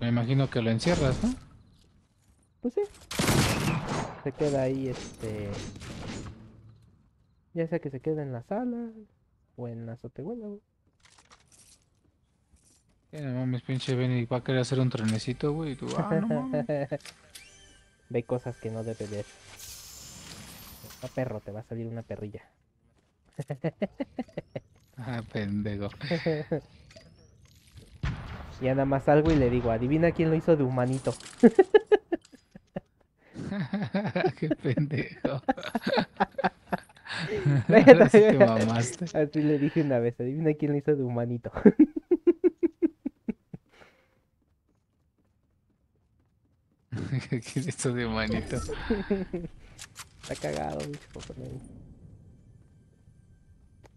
[SPEAKER 1] Me imagino que lo encierras, ¿no?
[SPEAKER 2] Pues sí. Se queda ahí, este. Ya sea que se quede en la sala o en la azotehuela, güey.
[SPEAKER 1] No mames, pinche Benny va a querer hacer un trenecito, güey, y tú, ah, no mames.
[SPEAKER 2] Ve cosas que no debe ver. A perro, te va a salir una perrilla.
[SPEAKER 1] Ah, pendejo.
[SPEAKER 2] Ya nada más salgo y le digo, adivina quién lo hizo de humanito.
[SPEAKER 1] Qué pendejo.
[SPEAKER 2] Neta.
[SPEAKER 1] Así te mamaste.
[SPEAKER 2] Así le dije una vez, adivina quién lo hizo de humanito.
[SPEAKER 1] ¿Qué es esto de manito?
[SPEAKER 2] Está cagado, bicho.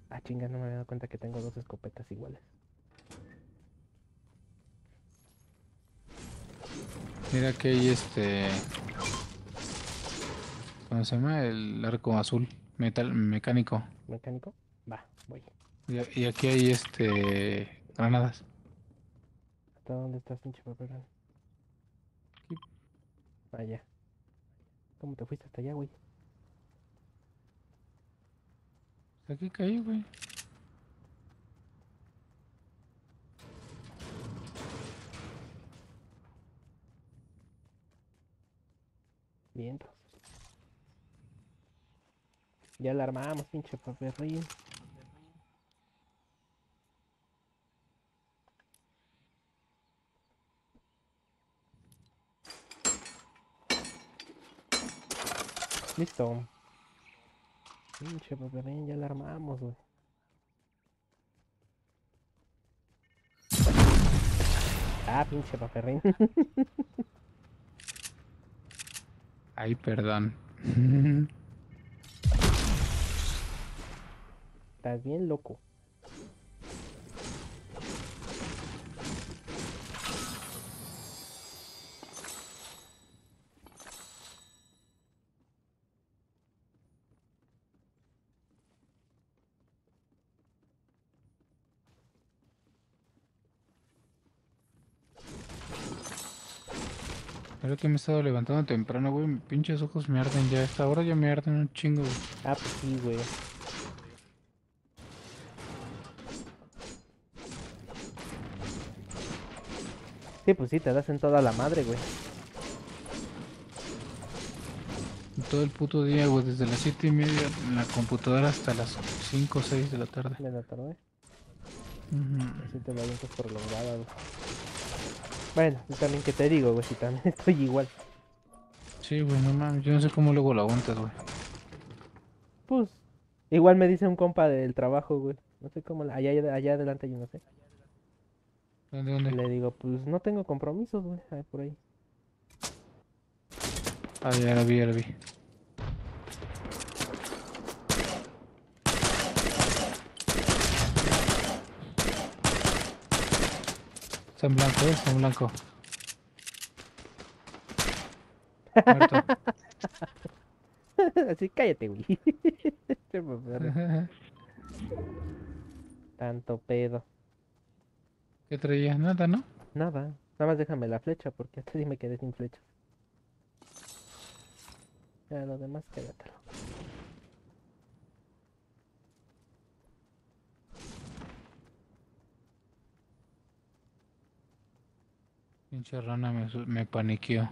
[SPEAKER 2] Ah, chinga, no me había dado cuenta que tengo dos escopetas iguales.
[SPEAKER 1] Mira que hay este. ¿Cómo se llama? El arco azul. Metal mecánico.
[SPEAKER 2] ¿Mecánico? Va, voy.
[SPEAKER 1] Y, y aquí hay este. granadas.
[SPEAKER 2] ¿Hasta dónde estás, pinche papel?
[SPEAKER 1] Aquí.
[SPEAKER 2] Allá. ¿Cómo te fuiste hasta allá, güey?
[SPEAKER 1] Aquí caí, güey.
[SPEAKER 2] Vientos. Ya la armamos, pinche paperrín. Listo. Pinche paperrín, ya la armamos, güey. Ah, pinche paperrín.
[SPEAKER 1] Ay, perdón.
[SPEAKER 2] Estás bien loco.
[SPEAKER 1] Creo que me he estado levantando temprano, güey. Mis pinches ojos me arden ya. A esta hora ya me arden un chingo, güey.
[SPEAKER 2] Ah, pues sí, güey. Sí, pues sí, te das en toda la madre, güey.
[SPEAKER 1] Todo el puto día, güey. Desde las siete y media en la computadora hasta las 5 o 6 de la tarde.
[SPEAKER 2] De la tarde.
[SPEAKER 1] Ujú.
[SPEAKER 2] Así te la prolongada, güey. Bueno, yo también que te digo, güey, si también estoy igual.
[SPEAKER 1] Sí, güey, no mames. Yo no sé cómo luego lo aguantas, güey.
[SPEAKER 2] Pues, igual me dice un compa del trabajo, güey. No sé cómo, la- allá, allá adelante yo no sé.
[SPEAKER 1] ¿Dónde, dónde?
[SPEAKER 2] Le digo, pues no tengo compromisos, güey, por ahí.
[SPEAKER 1] Ah, ya la vi, ya la vi. Está en blanco, ¿eh? Está en blanco. Muerto.
[SPEAKER 2] Así, cállate, güey. Tanto pedo.
[SPEAKER 1] ¿Qué traía? Nada, ¿no?
[SPEAKER 2] Nada, nada más déjame la flecha porque hasta sí me quedé sin flecha. Ya lo demás quédatelo.
[SPEAKER 1] Pinche rana me, me paniqueó.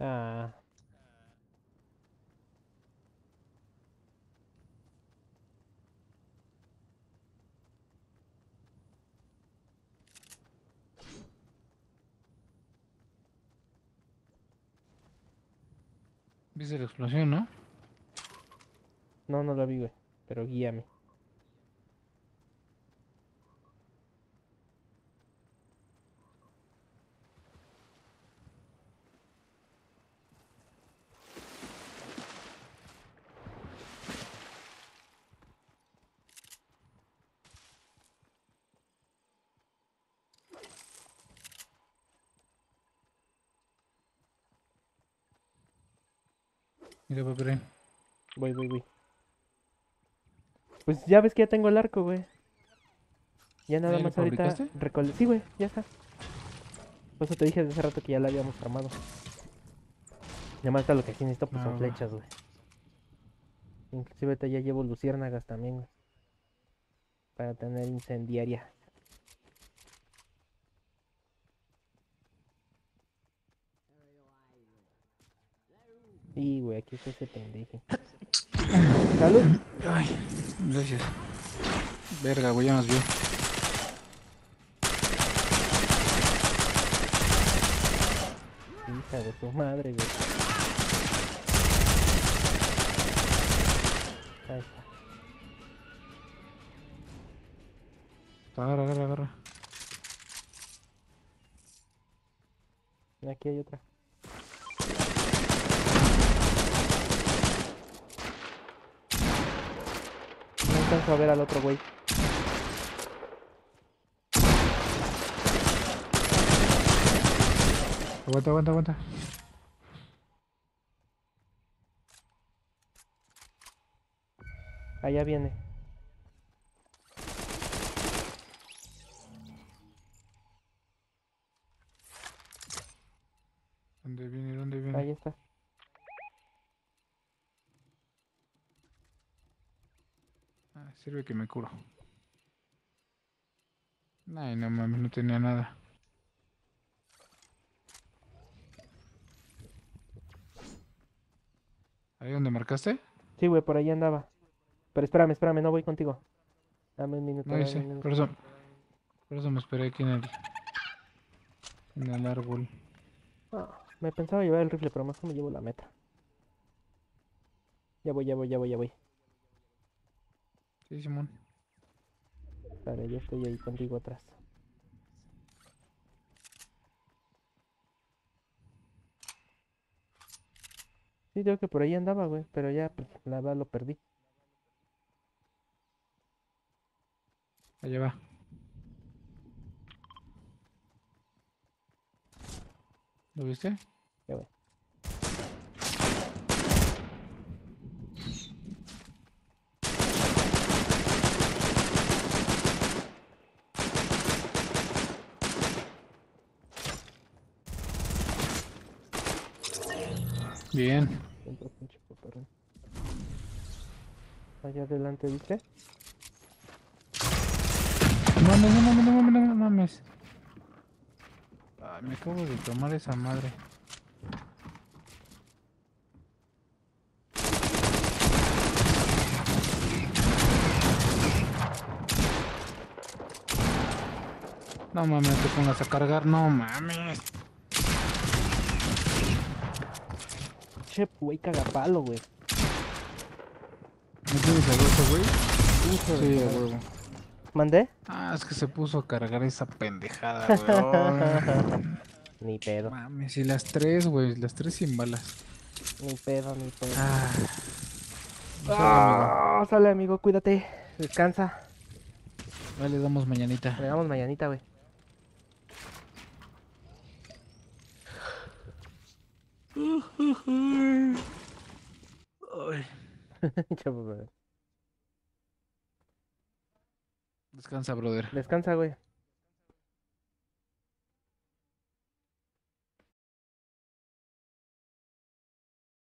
[SPEAKER 2] Ah.
[SPEAKER 1] ¿Viste la explosión, no?
[SPEAKER 2] No, no lo vi, güey. Pero guíame.
[SPEAKER 1] Mira, papel.
[SPEAKER 2] Voy, voy, voy. Pues ya ves que ya tengo el arco, güey. Ya nada
[SPEAKER 1] ¿Ya lo
[SPEAKER 2] más ahorita recole- Sí, güey, ya está. Por eso te dije desde hace rato que ya lo habíamos armado. Nada más está lo que sí necesito, pues
[SPEAKER 1] Ah,
[SPEAKER 2] son
[SPEAKER 1] va.
[SPEAKER 2] flechas, güey. Inclusive ya llevo luciérnagas también, güey. Para tener incendiaria. Y, güey, aquí está ese pendejo. ¡Salud!
[SPEAKER 1] Ay, gracias. Verga, güey, ya nos vio.
[SPEAKER 2] Hija de su madre, güey. Ahí está.
[SPEAKER 1] Agarra, agarra, agarra.
[SPEAKER 2] Aquí hay otra. Alcanzo a ver al otro güey.
[SPEAKER 1] Aguanta, aguanta, aguanta.
[SPEAKER 2] Allá viene.
[SPEAKER 1] ¿Dónde viene? ¿Dónde viene?
[SPEAKER 2] Ahí está.
[SPEAKER 1] Ah, sirve que me curo. Ay, no mames, no tenía nada. ¿Ahí donde marcaste?
[SPEAKER 2] Sí, güey, por ahí andaba. Pero espérame, espérame, no voy contigo. Dame un minuto.
[SPEAKER 1] No
[SPEAKER 2] dame
[SPEAKER 1] dice,
[SPEAKER 2] un minuto.
[SPEAKER 1] por eso, por eso me esperé aquí en el, en el árbol.
[SPEAKER 2] Ah, me pensaba llevar el rifle, pero mejor me llevo la meta. Ya voy, ya voy, ya voy, ya voy.
[SPEAKER 1] Sí, Simón.
[SPEAKER 2] Vale, ya estoy ahí contigo atrás. Sí, creo que por ahí andaba, güey, pero ya, pues, la verdad lo perdí.
[SPEAKER 1] Allá va. ¿Lo viste?
[SPEAKER 2] Ya, güey.
[SPEAKER 1] Bien.
[SPEAKER 2] Allá adelante, ¿viste?
[SPEAKER 1] No mames, no mames, no mames, no mames. Ay, me acabo de tomar esa madre. No mames, te pongas a cargar, no mames.
[SPEAKER 2] Che, güey, cagapalo, güey.
[SPEAKER 1] ¿No tienes ese güey? Sí, a huevo.
[SPEAKER 2] ¿Mandé?
[SPEAKER 1] Ah, es que se puso a cargar esa pendejada, güey.
[SPEAKER 2] Ni pedo,
[SPEAKER 1] Mames, y las tres, güey, las tres sin balas.
[SPEAKER 2] ni pedo, ni pedo.
[SPEAKER 1] Ah. Sale, amigo.
[SPEAKER 2] Ah, sale, amigo, cuídate. Descansa.
[SPEAKER 1] Ahí le damos mañanita.
[SPEAKER 2] Le damos mañanita, güey.
[SPEAKER 1] Descansa, brother.
[SPEAKER 2] Descansa, güey.